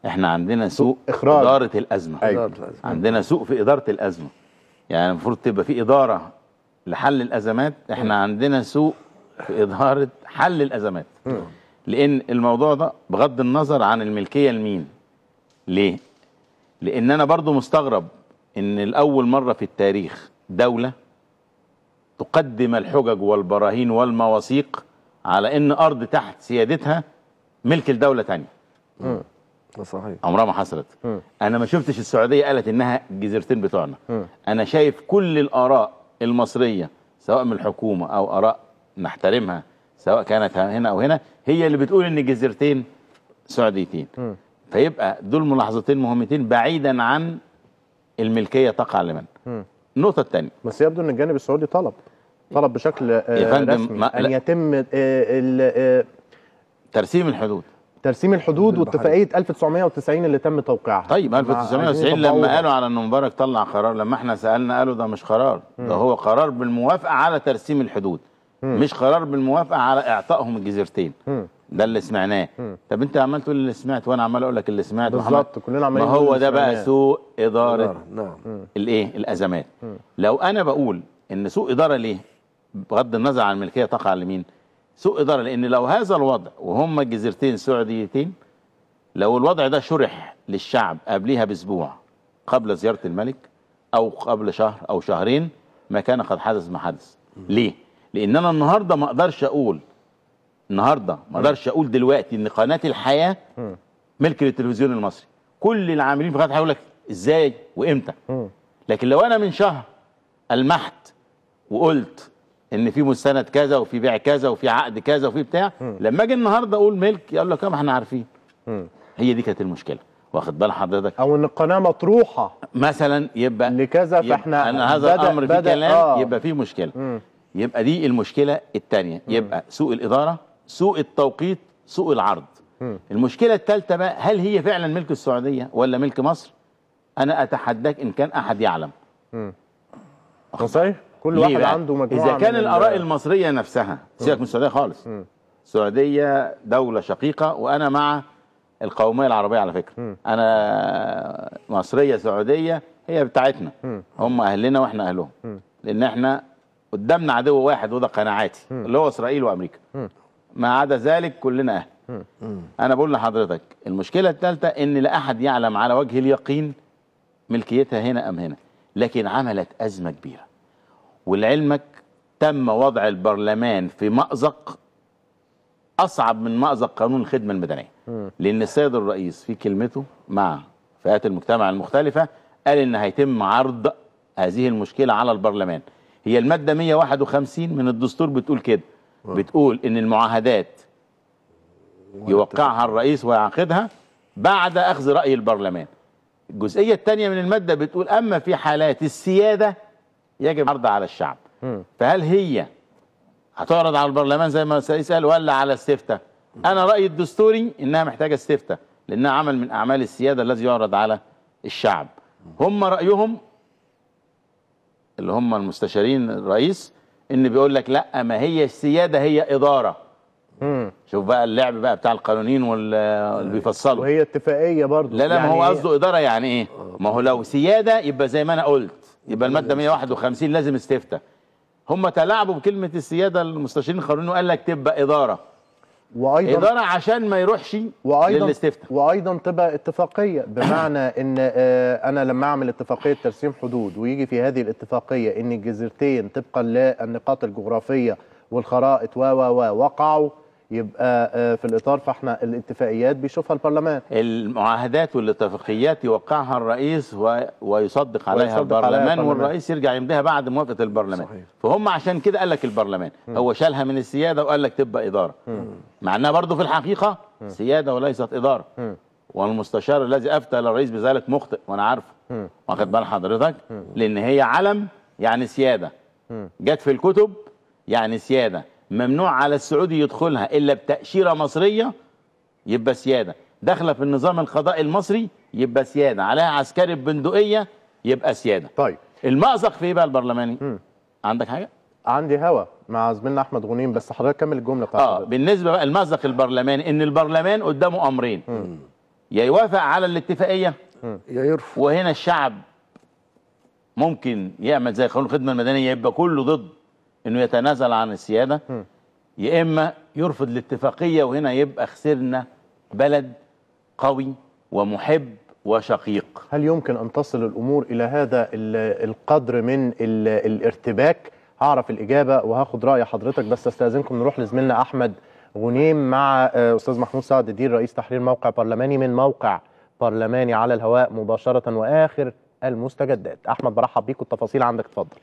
[SPEAKER 3] إحنا عندنا سوء
[SPEAKER 1] إخراج.
[SPEAKER 3] إدارة الأزمة.
[SPEAKER 1] أيوة.
[SPEAKER 3] عندنا سوء في إدارة الأزمة. يعني المفروض تبقى في إدارة لحل الأزمات إحنا عندنا سوء في إدارة حل الأزمات. لأن الموضوع ده بغض النظر عن الملكية لمين. ليه؟ لأن أنا برضو مستغرب إن الأول مرة في التاريخ دولة تقدم الحجج والبراهين والمواثيق على إن أرض تحت سيادتها ملك لدولة تانية.
[SPEAKER 2] ده صحيح.
[SPEAKER 3] عمرها ما حصلت.
[SPEAKER 1] مم.
[SPEAKER 3] أنا ما شفتش السعودية قالت إنها الجزيرتين بتوعنا.
[SPEAKER 1] مم.
[SPEAKER 3] أنا شايف كل الآراء المصرية سواء من الحكومة أو آراء نحترمها سواء كانت هنا أو هنا هي اللي بتقول إن الجزيرتين سعوديتين.
[SPEAKER 1] مم.
[SPEAKER 3] فيبقى دول ملاحظتين مهمتين بعيدا عن الملكية تقع لمن. النقطة الثانية
[SPEAKER 1] بس يبدو إن الجانب السعودي طلب. طلب بشكل آه،
[SPEAKER 3] يا فندم،
[SPEAKER 1] رسمي
[SPEAKER 3] ما- أن.
[SPEAKER 1] يتم آه، ال- آه،
[SPEAKER 3] ترسيم الحدود.
[SPEAKER 1] ترسيم الحدود. واتفاقية 1990 اللي تم توقيعها.
[SPEAKER 3] طيب
[SPEAKER 1] مع- عايزين
[SPEAKER 3] 1990
[SPEAKER 1] يطبقوها.
[SPEAKER 3] لما قالوا على ان مبارك طلع قرار لما إحنا سألنا قالوا ده مش قرار ده هو قرار بالموافقة على ترسيم الحدود. مش قرار بالموافقة على إعطائهم الجزيرتين.
[SPEAKER 1] مم.
[SPEAKER 3] ده اللي سمعناه. طب أنت عمال تقول اللي سمعت وأنا عمال أقول لك اللي سمعت
[SPEAKER 1] بالظبط كلنا
[SPEAKER 3] ما
[SPEAKER 1] عمالين
[SPEAKER 3] هو
[SPEAKER 1] نقول
[SPEAKER 3] ده بقى
[SPEAKER 1] سمعناه.
[SPEAKER 3] سوء إدارة
[SPEAKER 2] إدارة، نعم.
[SPEAKER 3] الإيه؟ الأزمات. لو أنا بقول إن سوء إدارة ليه؟ بغض النظر عن الملكية تقع لمين؟ سوء إدارة لأن لو هذا الوضع وهم الجزيرتين سعوديتين لو الوضع ده شرح للشعب قبلها بأسبوع قبل زيارة الملك أو قبل شهر أو شهرين ما كان قد حدث ما حدث. ليه؟ لأن أنا النهارده ما أقدرش أقول النهارده ما أقدرش أقول دلوقتي إن قناة الحياة ملك للتلفزيون المصري. كل العاملين في قناة الحياة يقول لك إزاي
[SPEAKER 1] وإمتى.
[SPEAKER 3] لكن لو أنا من شهر المحت وقلت إن في مستند كذا وفي بيع كذا وفي عقد كذا وفي بتاع. لما أجي النهارده أقول ملك يقول لك ما إحنا عارفين. هي دي كانت المشكلة. واخد بال حضرتك؟
[SPEAKER 1] أو إن القناة مطروحة.
[SPEAKER 3] مثلا يبقى
[SPEAKER 1] لكذا فإحنا
[SPEAKER 3] أنا هذا
[SPEAKER 1] بدأ-
[SPEAKER 3] الأمر فيه
[SPEAKER 1] بدأ-
[SPEAKER 3] كلام
[SPEAKER 1] آه.
[SPEAKER 3] يبقى فيه مشكلة.
[SPEAKER 1] مم.
[SPEAKER 3] يبقى دي المشكلة الثانية يبقى سوء الإدارة سوء التوقيت سوء العرض.
[SPEAKER 1] مم.
[SPEAKER 3] المشكلة الثالثه بقى هل هي فعلا ملك السعودية ولا ملك مصر؟ أنا أتحداك إن كان أحد يعلم.
[SPEAKER 1] صحيح كل واحد
[SPEAKER 3] بقى؟
[SPEAKER 1] عنده مجموعة
[SPEAKER 3] إذا كان الآراء المصرية نفسها سيبك من السعودية خالص. السعودية دولة شقيقة وأنا مع القومية العربية على فكرة
[SPEAKER 1] مم.
[SPEAKER 3] أنا مصرية سعودية هي بتاعتنا
[SPEAKER 1] مم.
[SPEAKER 3] هم أهلنا وإحنا
[SPEAKER 1] أهلهم.
[SPEAKER 3] لأن إحنا قدامنا عدو واحد وده قناعاتي اللي هو إسرائيل
[SPEAKER 1] وأمريكا.
[SPEAKER 3] ما عدا ذلك كلنا أهل أنا بقول لحضرتك المشكلة الثالثه إن لا أحد يعلم على وجه اليقين ملكيتها هنا أم هنا لكن عملت أزمة كبيرة ولعلمك تم وضع البرلمان في مأزق أصعب من مأزق قانون الخدمة المدنية. لأن السيد الرئيس في كلمته مع فئات المجتمع المختلفة قال إن هيتم عرض هذه المشكلة على البرلمان. هي المادة 151 من الدستور بتقول كده. بتقول إن المعاهدات يوقعها الرئيس ويعقدها بعد أخذ رأي البرلمان. الجزئية الثانية من المادة بتقول أما في حالات السيادة يجب عرضها على الشعب. فهل هي هتعرض على البرلمان زي ما قال ولا على استفتاء أنا رأيي الدستوري إنها محتاجة استفتاء لأنها عمل من أعمال السيادة الذي يعرض على الشعب. هم رأيهم اللي هم المستشارين الرئيس إن بيقول لك لأ ما هي السيادة هي إدارة.
[SPEAKER 1] مم.
[SPEAKER 3] شوف بقى اللعب بقى بتاع القانونيين وال- واللي بيفصلوا.
[SPEAKER 1] وهي اتفاقية برضو.
[SPEAKER 3] لا لا
[SPEAKER 1] يعني
[SPEAKER 3] ما هو
[SPEAKER 1] إيه؟
[SPEAKER 3] قصده إدارة يعني إيه؟ ما هو لو سيادة يبقى زي ما أنا قلت يبقى المادة 151 لازم استفتاء هم تلاعبوا بكلمة السيادة المستشارين القانونيين وقال لك تبقى إدارة.
[SPEAKER 1] وأيضا
[SPEAKER 3] إدارة عشان ما يروحش
[SPEAKER 1] وأيضا
[SPEAKER 3] للاستفتاء.
[SPEAKER 1] وأيضا تبقى اتفاقية. بمعنى إن آه، أنا لما أعمل اتفاقية ترسيم حدود ويجي في هذه الاتفاقية إن الجزيرتين طبقا للنقاط الجغرافية والخرائط و و و وقعوا يبقى آه، في الإطار فإحنا الاتفاقيات بيشوفها البرلمان.
[SPEAKER 3] المعاهدات والاتفاقيات يوقعها الرئيس و... ويصدق عليها
[SPEAKER 1] ويصدق عليها
[SPEAKER 3] البرلمان
[SPEAKER 1] البرلمان.
[SPEAKER 3] والرئيس يرجع يمضيها بعد موافقة البرلمان.
[SPEAKER 2] صحيح.
[SPEAKER 3] فهم عشان كده قال لك البرلمان. هو شالها من السيادة وقال لك تبقى إدارة. مع إنها برضه في الحقيقة سيادة وليست إدارة.
[SPEAKER 1] مم.
[SPEAKER 3] والمستشار الذي أفتى للرئيس بذلك مخطئ وأنا عارفه. واخد بال حضرتك؟ لأن هي علم يعني
[SPEAKER 1] سيادة.
[SPEAKER 3] جت في الكتب يعني سيادة. ممنوع على السعودي يدخلها إلا بتأشيرة مصرية يبقى سيادة. داخلة في النظام القضائي المصري يبقى سيادة. عليها عسكري ببندقية يبقى سيادة.
[SPEAKER 1] طيب.
[SPEAKER 3] المأزق في إيه بقى البرلماني؟
[SPEAKER 1] مم.
[SPEAKER 3] عندك حاجة؟
[SPEAKER 1] عندي هوا مع زميلنا أحمد غنيم بس حضرتك كمل الجملة بتاعتك.
[SPEAKER 3] آه بالنسبة بقى المأزق البرلماني إن البرلمان قدامه أمرين. يا يوافق على الاتفاقية
[SPEAKER 2] يا يرفض.
[SPEAKER 3] وهنا الشعب ممكن يعمل زي قانون الخدمة المدنية يبقى كله ضد. إنه يتنازل عن
[SPEAKER 1] السيادة.
[SPEAKER 3] يا إما يرفض الاتفاقية وهنا يبقى خسرنا بلد قوي ومحب وشقيق.
[SPEAKER 1] هل يمكن أن تصل الأمور إلى هذا ال- القدر من ال- الارتباك؟ هعرف الإجابة وهاخد رأي حضرتك بس أستأذنكم نروح لزميلنا أحمد غنيم مع آه، أستاذ محمود سعد الدين رئيس تحرير موقع برلماني من موقع برلماني على الهواء مباشرة وآخر المستجدات. أحمد برحب بيك والتفاصيل عندك اتفضل.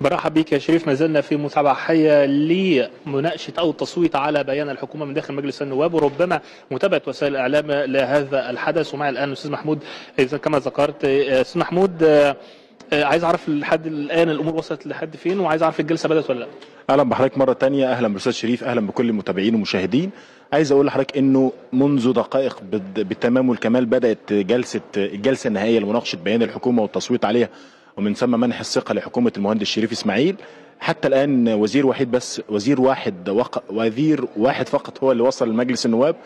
[SPEAKER 12] برحب بك يا شريف. ما زلنا في متابعة حية لمناقشة أو التصويت على بيان الحكومة من داخل مجلس النواب. وربما متابعة وسائل الإعلام لهذا الحدث. ومعي الآن الأستاذ محمود إذا كما ذكرت أستاذ محمود آه، عايز أعرف لحد الآن الأمور وصلت لحد فين؟ وعايز أعرف الجلسة بدأت ولا لا؟
[SPEAKER 13] أهلا بحضرتك مرة تانية. أهلا بالاستاذ شريف. أهلا بكل المتابعين والمشاهدين. عايز أقول لحضرتك إنه منذ دقائق بال- بالتمام والكمال بدأت جلسة الجلسة النهائية لمناقشة بيان الحكومة والتصويت عليها ومن ثم منح الثقة لحكومة المهندس شريف إسماعيل. حتى الآن وزير وحيد بس وزير واحد وق... وزير واحد فقط هو اللي وصل لمجلس النواب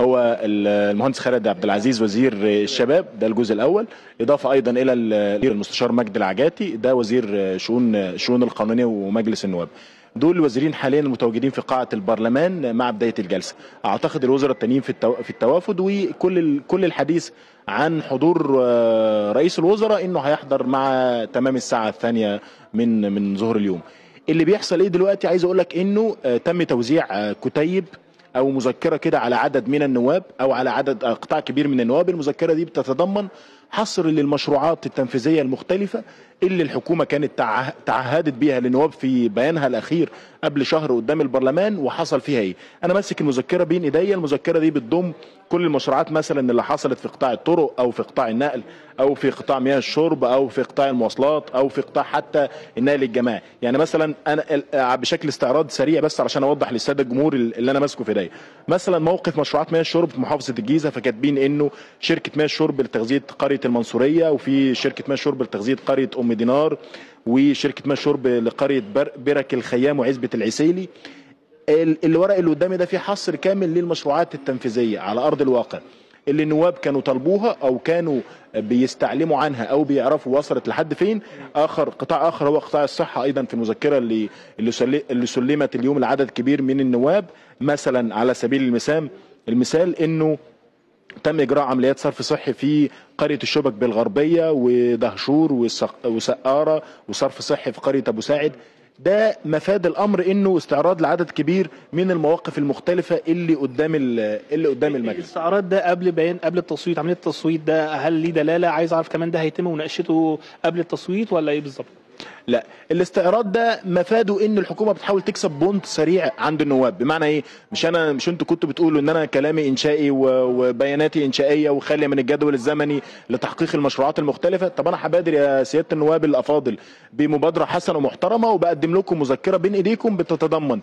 [SPEAKER 13] هو ال- المهندس خالد عبد العزيز وزير الشباب ده الجزء الأول. إضافة أيضا إلى ال- المستشار مجدي العجاتي ده وزير شؤون الشؤون القانونية ومجلس النواب. دول الوزيرين حاليا المتواجدين في قاعة البرلمان مع بداية الجلسة أعتقد الوزراء التانيين في. في التوافد وكل. كل الحديث عن حضور آه، رئيس الوزراء إنه هيحضر مع تمام الساعة الثانية من من ظهر اليوم اللي بيحصل إيه دلوقتي عايز أقول لك إنه آه، تم توزيع آه، كتيب أو مذكرة كده على عدد من النواب أو على عدد قطاع كبير من النواب المذكرة دي بتتضمن حصر للمشروعات التنفيذية المختلفة اللي الحكومة كانت تعه- تعهدت بيها للنواب في بيانها الأخير قبل شهر قدام البرلمان وحصل فيها إيه؟ أنا ماسك المذكرة بين إيديا المذكرة دي بتضم كل المشروعات مثلا اللي حصلت في قطاع الطرق أو في قطاع النقل أو في قطاع مياه الشرب أو في قطاع المواصلات أو في قطاع حتى النقل الجماعي. يعني مثلا أنا ال- بشكل استعراض سريع بس علشان أوضح للسادة الجمهور اللي أنا ماسكه في إيديا. مثلا موقف مشروعات مياه الشرب في محافظة الجيزة فكاتبين إنه شركة مياه الشرب لتغذية قرية المنصورية وفي شركة مياه الشرب لتغذية قرية دينار وشركة مياه الشرب لقريه بر- برك الخيام وعزبة العسيلي. ال- الورق اللي قدامي ده فيه حصر كامل للمشروعات التنفيذية على أرض الواقع. اللي النواب كانوا طالبوها أو كانوا بيستعلموا عنها أو بيعرفوا وصلت لحد فين آخر قطاع آخر هو قطاع الصحة أيضا في المذكره اللي اللي سلمت اليوم لعدد كبير من النواب. مثلا على سبيل المثال المثال إنه تم إجراء عمليات صرف صحي في قرية الشبك بالغربية ودهشور وسقارة وصرف صحي في قرية أبو ساعد ده مفاد الأمر إنه استعراض لعدد كبير من المواقف المختلفة اللي قدام ال- اللي قدام المجلس.
[SPEAKER 12] الاستعراض ده قبل بيان قبل التصويت؟ عملية التصويت ده هل ليه دلالة؟ عايز أعرف كمان ده هيتم مناقشته قبل التصويت ولا إيه بالظبط؟
[SPEAKER 13] لا الاستعراض ده مفاده إن الحكومة بتحاول تكسب بونت سريع عند النواب. بمعنى إيه؟ مش أنا مش أنتوا كنتوا بتقولوا إن أنا كلامي إنشائي وبياناتي إنشائية وخاليه من الجدول الزمني لتحقيق المشروعات المختلفة؟ طب أنا هبادر يا سيادة النواب الأفاضل بمبادرة حسنة ومحترمة وبقدم لكم مذكرة بين إيديكم بتتضمن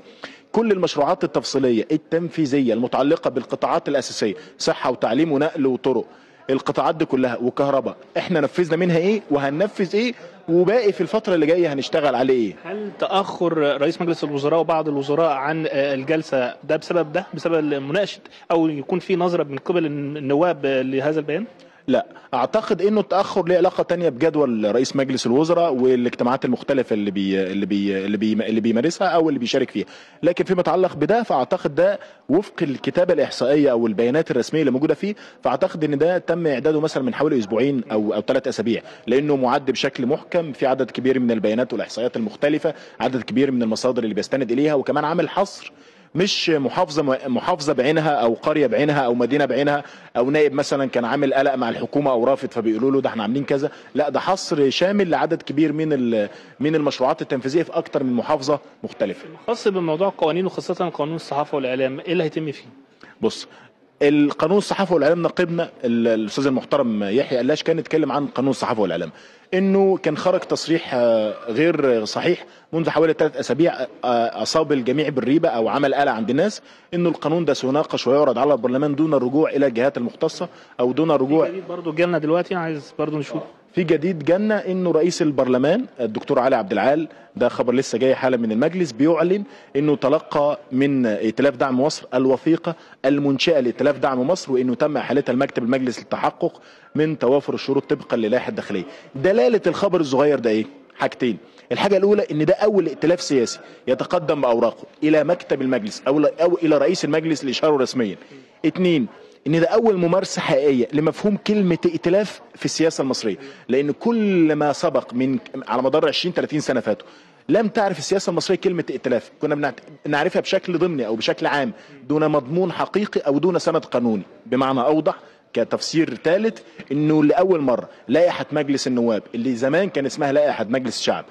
[SPEAKER 13] كل المشروعات التفصيلية التنفيذية المتعلقة بالقطاعات الأساسية صحة وتعليم ونقل وطرق القطاعات دي كلها وكهرباء. إحنا نفذنا منها إيه؟ وهننفذ إيه؟ وباقي في الفترة اللي جاية هنشتغل عليه.
[SPEAKER 12] هل تأخر رئيس مجلس الوزراء وبعض الوزراء عن آه، الجلسة ده بسبب ده بسبب مناقشه أو يكون في نظرة من قبل النواب لهذا البيان؟
[SPEAKER 13] لا أعتقد إنه التأخر له علاقة تانية بجدول رئيس مجلس الوزراء والاجتماعات المختلفة اللي بي اللي بي اللي, بي اللي بيمارسها أو اللي بيشارك فيها. لكن فيما يتعلق بده فأعتقد ده وفق الكتابة الإحصائية أو البيانات الرسمية اللي موجودة فيه فأعتقد إن ده تم إعداده مثلا من حوالي أسبوعين أو أو ثلاث أسابيع لأنه معد بشكل محكم في عدد كبير من البيانات والإحصائيات المختلفة عدد كبير من المصادر اللي بيستند إليها وكمان عامل حصر مش محافظة محافظة بعينها أو قرية بعينها أو مدينة بعينها أو نائب مثلا كان عامل قلق مع الحكومة أو رافض فبيقولوا له ده إحنا عاملين كذا. لا ده حصر شامل لعدد كبير من من المشروعات التنفيذية في أكتر من محافظة مختلفة.
[SPEAKER 12] خاص بموضوع القوانين وخاصة قانون الصحافة والإعلام إيه اللي هيتم فيه؟
[SPEAKER 13] بص القانون الصحافة والإعلام نقيبنا ال- الأستاذ المحترم يحيى قلاش كان اتكلم عن قانون الصحافة والإعلام. إنه كان خرج تصريح آه، غير صحيح منذ حوالي ثلاث أسابيع آه، أصاب الجميع بالريبة أو عمل قلق عند الناس. إنه القانون ده سيناقش ويعرض على البرلمان دون الرجوع إلى الجهات المختصة أو دون الرجوع
[SPEAKER 12] جديد برضو جالنا دلوقتي عايز برضو نشوف.
[SPEAKER 13] في جديد جنة إنه رئيس البرلمان الدكتور علي عبد العال ده خبر لسه جاي حالا من المجلس بيعلن إنه تلقى من ائتلاف دعم مصر الوثيقة المنشأة لائتلاف دعم مصر وإنه تم إحالتها لمكتب المجلس للتحقق. من توافر الشروط طبقا للائحة الداخلية. دلالة الخبر الصغير ده إيه؟ حاجتين. الحاجة الأولى إن ده أول ائتلاف سياسي يتقدم بأوراقه إلى مكتب المجلس أو أو إلى رئيس المجلس لاشاره رسميا. اتنين إن ده أول ممارسة حقيقية لمفهوم كلمة ائتلاف في السياسة المصرية لأن كل ما سبق من على مدار 20 30 سنة فاتوا لم تعرف السياسة المصرية كلمة ائتلاف كنا بنعرفها بشكل ضمني أو بشكل عام دون مضمون حقيقي أو دون سند قانوني بمعنى أوضح كتفسير ثالث إنه لأول مرة لائحة مجلس النواب اللي زمان كان اسمها لائحة مجلس الشعب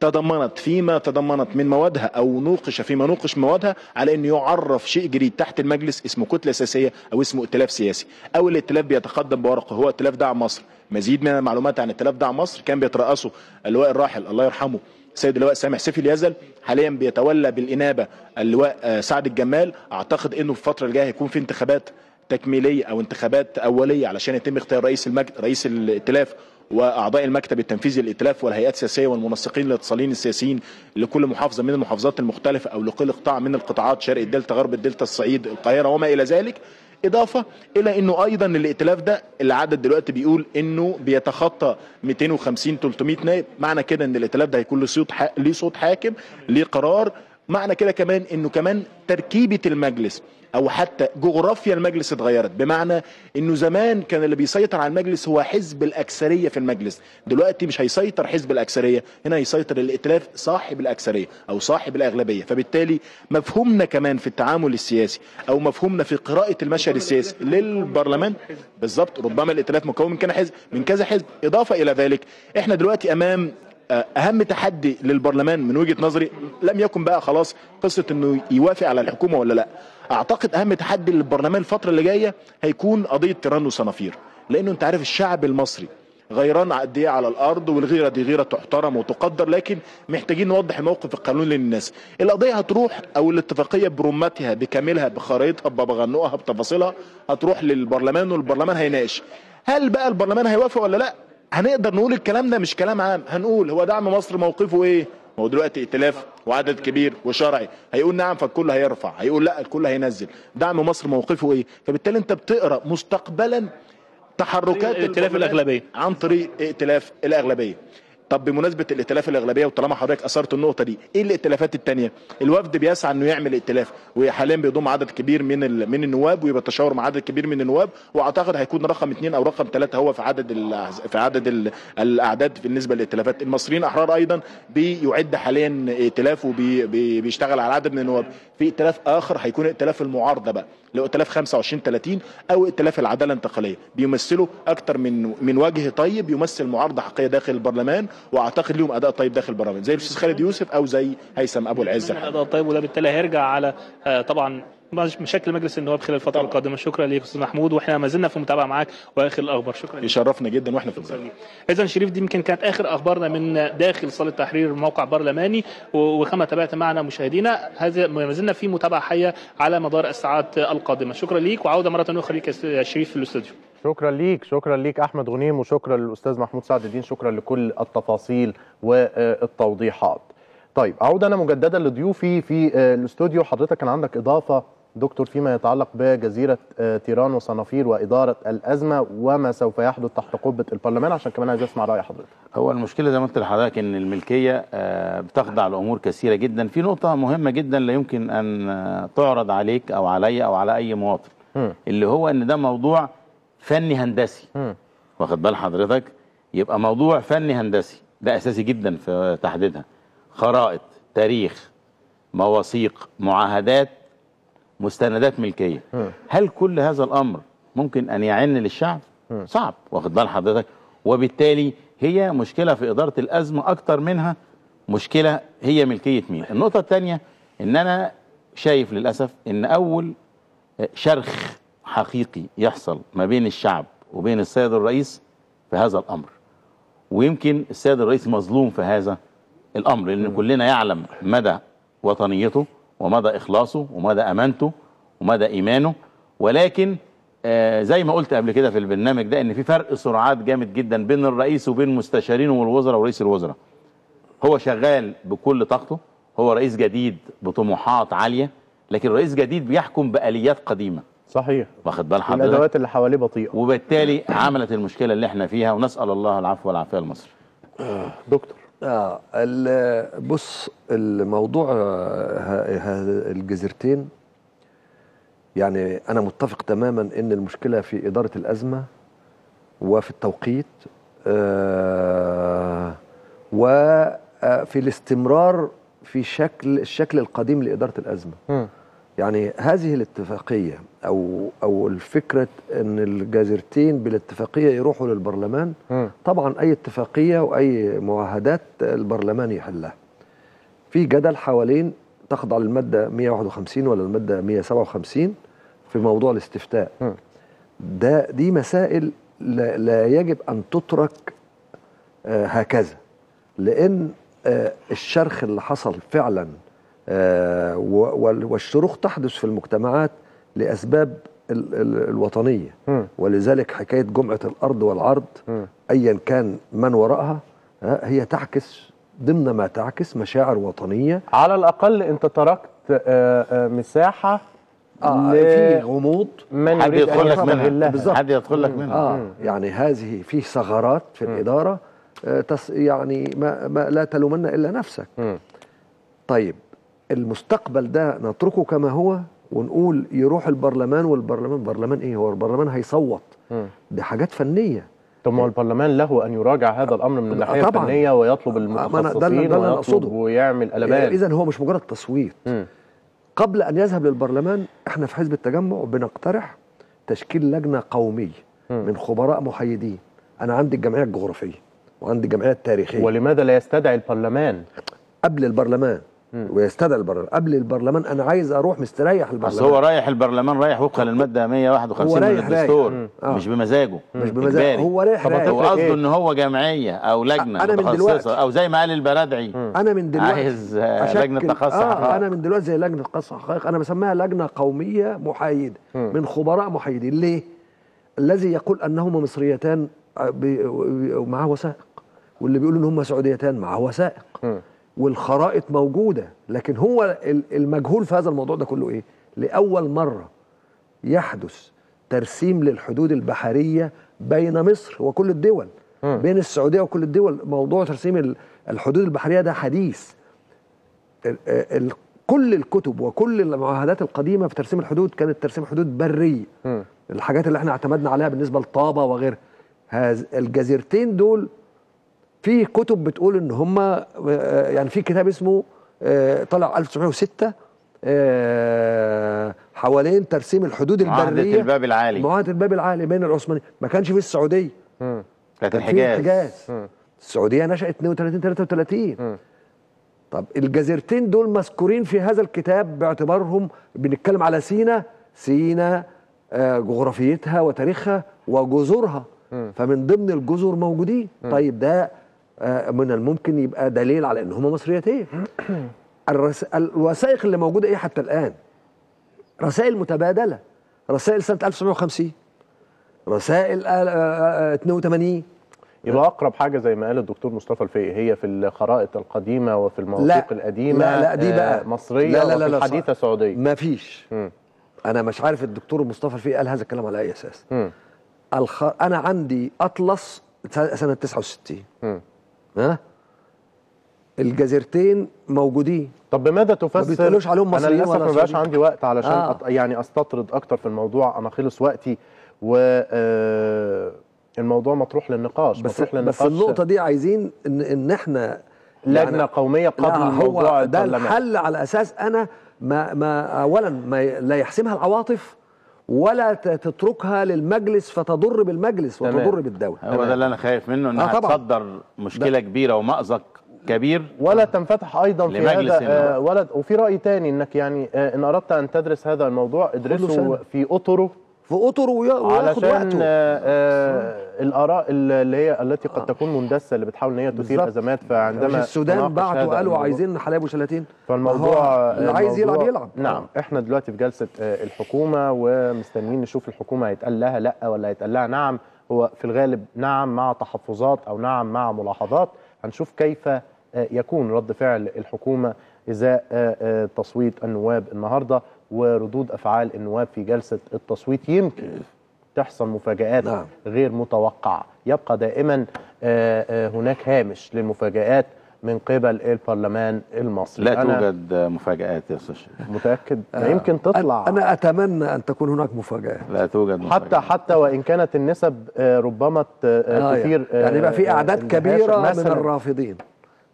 [SPEAKER 13] تضمنت فيما تضمنت من موادها أو نوقش فيما نوقش موادها على إنه يعرف شيء جديد تحت المجلس اسمه كتلة سياسيه أو اسمه ائتلاف سياسي. أو الائتلاف بيتقدم بورقه هو ائتلاف دعم مصر. مزيد من المعلومات عن ائتلاف دعم مصر كان بيترأسه اللواء الراحل الله يرحمه السيد اللواء سامح سيفي اليزل حاليا بيتولى بالإنابة اللواء آه، سعد الجمال. أعتقد إنه في الفترة الجاية هيكون في انتخابات تكميلية أو انتخابات أولية علشان يتم اختيار رئيس المجد رئيس الائتلاف وأعضاء المكتب التنفيذي للائتلاف والهيئات السياسية والمنسقين الاتصاليين السياسيين لكل محافظة من المحافظات المختلفة أو لكل قطاع من القطاعات شرق الدلتا غرب الدلتا الصعيد القاهرة وما إلى ذلك. إضافة إلى إنه أيضا الائتلاف ده العدد دلوقتي بيقول إنه بيتخطى 250 300 نائب. معنى كده إن الائتلاف ده هيكون له صوت ليه صوت حاكم ليه قرار معنى كده كمان إنه كمان تركيبة المجلس أو حتى جغرافيا المجلس اتغيرت. بمعنى إنه زمان كان اللي بيسيطر على المجلس هو حزب الأكثرية في المجلس. دلوقتي مش هيسيطر حزب الأكثرية هنا هيسيطر الائتلاف صاحب الأكثرية أو صاحب الأغلبية. فبالتالي مفهومنا كمان في التعامل السياسي أو مفهومنا في قراءة المشهد السياسي للبرلمان بالظبط ربما الائتلاف مكون من كذا حزب من كذا حزب إضافة إلى ذلك. إحنا دلوقتي أمام أهم تحدي للبرلمان من وجهة نظري لم يكن بقى خلاص قصة إنه يوافق على الحكومة ولا لأ. أعتقد أهم تحدي للبرلمان الفترة اللي جاية هيكون قضية تيران وصنافير لأنه أنت عارف الشعب المصري غيران قد إيه على الأرض والغيرة دي غيرة تحترم وتقدر لكن محتاجين نوضح الموقف القانوني للناس. القضية هتروح أو الاتفاقية برمتها بكاملها بخرائطها ببغنوها بتفاصيلها هتروح للبرلمان والبرلمان هيناقش. هل بقى البرلمان هيوافق ولا لأ؟ هنقدر نقول الكلام ده مش كلام عام. هنقول هو دعم مصر موقفه إيه؟ ما هو دلوقتي ائتلاف وعدد كبير وشرعي. هيقول نعم فالكل هيرفع هيقول لا الكل هينزل. دعم مصر موقفه إيه؟ فبالتالي أنت بتقرأ مستقبلا تحركات
[SPEAKER 12] ائتلاف الأغلبية.
[SPEAKER 13] عن طريق ائتلاف الأغلبية. طب بمناسبة الائتلاف الأغلبية وطالما حضرتك أثرت النقطة دي إيه الائتلافات الثانية الوفد بيسعى إنه يعمل ائتلاف وحاليا بيضم عدد كبير من ال... من النواب ويبقى تشاور مع عدد كبير من النواب وأعتقد هيكون رقم اثنين أو رقم ثلاثة هو في عدد ال... في عدد ال... الأعداد بالنسبة للائتلافات. المصريين أحرار أيضا بيعد حاليا ائتلاف وبيشتغل على عدد من النواب. في ائتلاف آخر هيكون ائتلاف المعارضة بقى. اللي هو ائتلاف 25 30 أو ائتلاف العدالة الانتقالية بيمثلوا أكتر من من وجه طيب يمثل معارضة حقيقية داخل البرلمان وأعتقد ليهم أداء طيب داخل البرلمان زي الأستاذ خالد يوسف أو زي هيثم أبو العز.
[SPEAKER 12] الأداء الطيب وده بالتالي هيرجع على آه، طبعا مشاكل مجلس النواب خلال الفترة القادمة. شكرا ليك أستاذ محمود وإحنا ما زلنا في متابعة معاك وآخر الأخبار. شكرا ليك.
[SPEAKER 13] يشرفنا جدا وإحنا في الزمن
[SPEAKER 12] اذا شريف دي يمكن كانت آخر أخبارنا من داخل صالة تحرير موقع برلماني. وكما تابعت معنا مشاهدينا هذا ما زلنا في متابعة حية على مدار الساعات القادمة. شكرا ليك. وعودة مرة أخرى ليك يا شريف في الاستوديو.
[SPEAKER 1] شكرا ليك. شكرا ليك أحمد غنيم. وشكرا للأستاذ محمود سعد الدين. شكرا لكل التفاصيل والتوضيحات. طيب اعود أنا مجددا لضيوفي في آه، الاستوديو. حضرتك كان عندك إضافة دكتور فيما يتعلق بجزيرة آه، تيران وصنافير وإدارة الأزمة وما سوف يحدث تحت قبة البرلمان. عشان كمان عايز أسمع رأي حضرتك.
[SPEAKER 3] هو المشكلة زي ما قلت لحضرتك إن الملكية آه، بتخضع لأمور كثيرة جدا. في نقطة مهمة جدا لا يمكن أن آه، تعرض عليك أو علي أو على أي مواطن. اللي هو إن ده موضوع فني هندسي. واخد بال حضرتك؟ يبقى موضوع فني هندسي. ده أساسي جدا في تحديدها. خرائط تاريخ مواثيق معاهدات مستندات ملكية. هل كل هذا الأمر ممكن أن يعن للشعب؟ صعب. واخد بال حضرتك؟ وبالتالي هي مشكلة في إدارة الأزمة أكتر منها مشكلة هي ملكية مين النقطة الثانية إن أنا شايف للأسف إن أول شرخ حقيقي يحصل ما بين الشعب وبين السيد الرئيس في هذا الأمر. ويمكن السيد الرئيس مظلوم في هذا الأمر لأن كلنا يعلم مدى وطنيته. ومدى إخلاصه ومدى أمانته ومدى إيمانه. ولكن آه زي ما قلت قبل كده في البرنامج ده إن في فرق سرعات جامد جدا بين الرئيس وبين مستشارينه والوزراء ورئيس الوزراء. هو شغال بكل طاقته هو رئيس جديد بطموحات عالية لكن رئيس جديد بيحكم بآليات قديمة.
[SPEAKER 1] صحيح.
[SPEAKER 3] واخد بال حضرتك؟
[SPEAKER 1] الأدوات اللي حواليه بطيئة.
[SPEAKER 3] وبالتالي عملت المشكلة اللي إحنا فيها ونسأل الله العفو والعافية لمصر.
[SPEAKER 1] دكتور.
[SPEAKER 2] آه بص الموضوع آه، الجزيرتين يعني أنا متفق تماما إن المشكلة في إدارة الأزمة وفي التوقيت آه، وفي الاستمرار في شكل الشكل القديم لإدارة الأزمة. يعني هذه الاتفاقية أو أو الفكرة إن الجزيرتين بالاتفاقية يروحوا للبرلمان طبعا أي اتفاقية وأي معاهدات البرلمان يحلها. في جدل حوالين تخضع للمادة 151 ولا الماده 157 في موضوع الاستفتاء. ده دي مسائل لا, لا يجب أن تترك آه هكذا. لأن آه الشرخ اللي حصل فعلا آه والشروخ تحدث في المجتمعات لأسباب ال- ال- الوطنية. ولذلك حكاية جمعة الأرض والعرض ايا كان من وراءها آه، هي تعكس ضمن ما تعكس مشاعر وطنية.
[SPEAKER 1] على الأقل أنت تركت آه، آه، مساحة
[SPEAKER 2] آه
[SPEAKER 1] ل-
[SPEAKER 2] في غموض
[SPEAKER 1] من
[SPEAKER 3] حد يدخل لك. منها.
[SPEAKER 2] بالظبط.
[SPEAKER 3] حد يدخل لك منها.
[SPEAKER 2] آه يعني هذه في ثغرات في الإدارة آه تس يعني ما, ما لا تلومن إلا نفسك. طيب المستقبل ده نتركه كما هو ونقول يروح البرلمان والبرلمان برلمان إيه؟ هو البرلمان هيصوت دي حاجات فنية.
[SPEAKER 1] طب ما هو البرلمان له أن يراجع هذا الأمر من الناحيه
[SPEAKER 2] طبعاً.
[SPEAKER 1] الفنيه ويطلب المتخصصين
[SPEAKER 2] ده
[SPEAKER 1] ويطلب. ويعمل قلبان
[SPEAKER 2] اذا هو مش مجرد تصويت. قبل أن يذهب للبرلمان إحنا في حزب التجمع بنقترح تشكيل لجنة قومية من خبراء محايدين. أنا عندي الجمعية الجغرافية وعندي الجمعية التاريخية.
[SPEAKER 1] ولماذا لا يستدعي البرلمان؟
[SPEAKER 2] قبل البرلمان. ويستدعي البرلمان قبل البرلمان أنا عايز أروح مستريح
[SPEAKER 3] بس
[SPEAKER 2] البرلمان
[SPEAKER 3] هو رايح البرلمان رايح وفقا للماده 151
[SPEAKER 2] هو
[SPEAKER 3] من. الدستور.
[SPEAKER 2] آه.
[SPEAKER 3] مش بمزاجه
[SPEAKER 2] مش بمزاجه.
[SPEAKER 3] إجباري.
[SPEAKER 2] هو رايح
[SPEAKER 3] طب
[SPEAKER 2] رايح.
[SPEAKER 3] هو قصده
[SPEAKER 2] إيه؟
[SPEAKER 3] إن هو جمعية أو لجنة
[SPEAKER 2] أنا من
[SPEAKER 3] متخصصة
[SPEAKER 2] دلوقتي.
[SPEAKER 3] أو زي ما قال البرادعي
[SPEAKER 2] أنا من دلوقتي
[SPEAKER 3] عايز آه،
[SPEAKER 2] أشكل-
[SPEAKER 3] لجنه تقصي
[SPEAKER 2] آه
[SPEAKER 3] حقائق.
[SPEAKER 2] أنا من دلوقتي زي لجنة قص حقائق أنا بسميها لجنة قومية محايدة من خبراء محايدين ليه الذي يقول انهما مصريتان ومعاه وثائق واللي بيقول إن هما سعوديتان معاه وثائق والخرائط موجودة لكن هو ال- المجهول في هذا الموضوع ده كله إيه؟ لأول مرة يحدث ترسيم للحدود البحرية بين مصر وكل الدول بين السعودية وكل الدول. موضوع ترسيم ال- الحدود البحرية ده حديث. كل الكتب وكل المعاهدات القديمة في ترسيم الحدود كانت ترسيم حدود برية. الحاجات اللي إحنا اعتمدنا عليها بالنسبة لطابة وغيرها. الجزيرتين دول في كتب بتقول إن هم يعني في كتاب اسمه آه، طلع 1906 آه، حوالين ترسيم الحدود البريه
[SPEAKER 3] الباب العالي.
[SPEAKER 2] معاهدة الباب العالي بين العثمانيين. ما كانش في السعودية.
[SPEAKER 3] كانت الحجاز
[SPEAKER 2] الحجاز السعودية نشأت 32 33 طب الجزيرتين دول مذكورين في هذا الكتاب باعتبارهم بنتكلم على سينا سينا آه، جغرافيتها وتاريخها وجذورها. فمن ضمن الجزر موجودين. طيب ده آه، من الممكن يبقى دليل على إن هم مصريتين. الرس... الوثائق اللي موجودة إيه حتى الآن؟ رسائل متبادلة. رسائل سنة 1950 رسائل آه، آه، آه، 82
[SPEAKER 1] يبقى أقرب حاجة زي ما قال الدكتور مصطفى الفقي هي في الخرائط القديمة وفي المواثيق القديمة
[SPEAKER 2] لا لا دي
[SPEAKER 1] آه،
[SPEAKER 2] بقى
[SPEAKER 1] مصرية
[SPEAKER 2] لا لا لا لا
[SPEAKER 1] الحديثه
[SPEAKER 2] صح.
[SPEAKER 1] سعودية.
[SPEAKER 2] ما فيش.
[SPEAKER 1] مم.
[SPEAKER 2] أنا مش عارف الدكتور مصطفى الفقي قال هذا الكلام على أي
[SPEAKER 1] أساس.
[SPEAKER 2] الخ... أنا عندي أطلس سنة 69
[SPEAKER 1] مم.
[SPEAKER 2] ها؟ الجزيرتين موجودين.
[SPEAKER 1] طب بماذا
[SPEAKER 2] ما
[SPEAKER 1] تفسر؟
[SPEAKER 2] بيتقالوش عليهم
[SPEAKER 1] أنا
[SPEAKER 2] مصريين
[SPEAKER 1] للأسف
[SPEAKER 2] ولا
[SPEAKER 1] ما بقاش. عندي وقت علشان
[SPEAKER 2] آه.
[SPEAKER 1] أط... يعني أستطرد أكتر في الموضوع. أنا خلص وقتي و آه، الموضوع مطروح للنقاش
[SPEAKER 2] بس
[SPEAKER 1] مطروح
[SPEAKER 2] بس
[SPEAKER 1] للنقاش.
[SPEAKER 2] النقطة دي عايزين ان إن إحنا
[SPEAKER 1] لجنة قومية
[SPEAKER 2] لا
[SPEAKER 1] قبل
[SPEAKER 2] هو
[SPEAKER 1] موضوع
[SPEAKER 2] ده الحل على أساس أنا ما ما اولا ما لا يحسمها العواطف ولا تتركها للمجلس فتضر بالمجلس. وتضر بالدولة
[SPEAKER 3] هو ده اللي أنا خايف منه إنها
[SPEAKER 2] آه.
[SPEAKER 3] تصدر مشكلة كبيرة ومأزق كبير
[SPEAKER 1] ولا تنفتح أيضا في هذا. آه ولا وفي رأي تاني إنك يعني آه إن أردت أن تدرس هذا الموضوع ادرسه. في أطره
[SPEAKER 2] في ويا- وياخد
[SPEAKER 1] علشان
[SPEAKER 2] وقته.
[SPEAKER 1] آه آه الآراء اللي هي التي قد تكون مندسة اللي بتحاول إن هي تثير.
[SPEAKER 2] أزمات.
[SPEAKER 1] فعندما
[SPEAKER 2] السودان بعتوا قالوا عايزين حلايب وشلاتين.
[SPEAKER 1] فالموضوع
[SPEAKER 2] اللي عايز يلعب يلعب.
[SPEAKER 1] نعم. إحنا دلوقتي في جلسة آه، الحكومة ومستنيين نشوف الحكومة هيتقال لها لأ ولا هيتقال لها نعم. هو في الغالب نعم مع تحفظات أو نعم مع ملاحظات. هنشوف كيف يكون رد فعل الحكومة ازاء تصويت النواب النهارده. وردود أفعال النواب في جلسة التصويت يمكن تحصل مفاجآت
[SPEAKER 2] نعم.
[SPEAKER 1] غير متوقعة يبقى دائما آه، آه، هناك هامش للمفاجآت من قبل البرلمان المصري
[SPEAKER 3] لا
[SPEAKER 1] أنا
[SPEAKER 3] توجد مفاجآت يا أستاذ شريف.
[SPEAKER 1] متأكد ما يمكن تطلع
[SPEAKER 2] أنا أتمنى أن تكون هناك مفاجاه
[SPEAKER 3] لا توجد
[SPEAKER 1] حتى
[SPEAKER 3] مفاجآت.
[SPEAKER 1] حتى وإن كانت النسب آه، ربما ت- آه،
[SPEAKER 2] آه
[SPEAKER 1] تثير
[SPEAKER 2] يعني, يعني يبقى في
[SPEAKER 1] آه،
[SPEAKER 2] أعداد
[SPEAKER 1] اندهاش.
[SPEAKER 2] كبيرة من الرافضين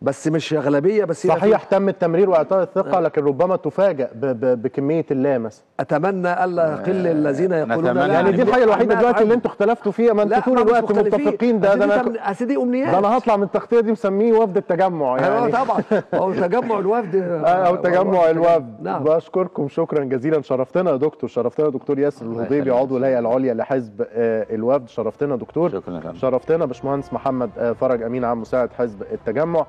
[SPEAKER 2] بس مش أغلبية بس
[SPEAKER 1] صحيح تم التمرير وإعطاء الثقة لكن ربما تفاجأ ب- ب- بكمية لا مثلا.
[SPEAKER 2] أتمنى ألا يقل الذين يقولون لا.
[SPEAKER 1] يعني دي الحاجة الوحيدة دلوقتي اللي أنتوا اختلفتوا فيها ما
[SPEAKER 2] أنتوا
[SPEAKER 1] طول الوقت. متفقين ده ده أنا
[SPEAKER 2] تم- أصل دي أمنيات.
[SPEAKER 1] ده أنا هطلع من التغطية دي مسميه وفد التجمع
[SPEAKER 2] أيوه
[SPEAKER 1] يعني.
[SPEAKER 2] طبعا. هو تجمع الوفد.
[SPEAKER 1] أو تجمع الوفد.
[SPEAKER 2] نعم.
[SPEAKER 1] بشكركم شكرا جزيلا. شرفتنا يا دكتور شرفتنا يا دكتور ياسر الهضيبي. عضو الهيئة العليا لحزب آه، الوفد. شرفتنا يا دكتور.
[SPEAKER 3] شكرا.
[SPEAKER 1] شرفتنا باشمهندس محمد آه، فرج أمين عام مساعد حزب التجمع.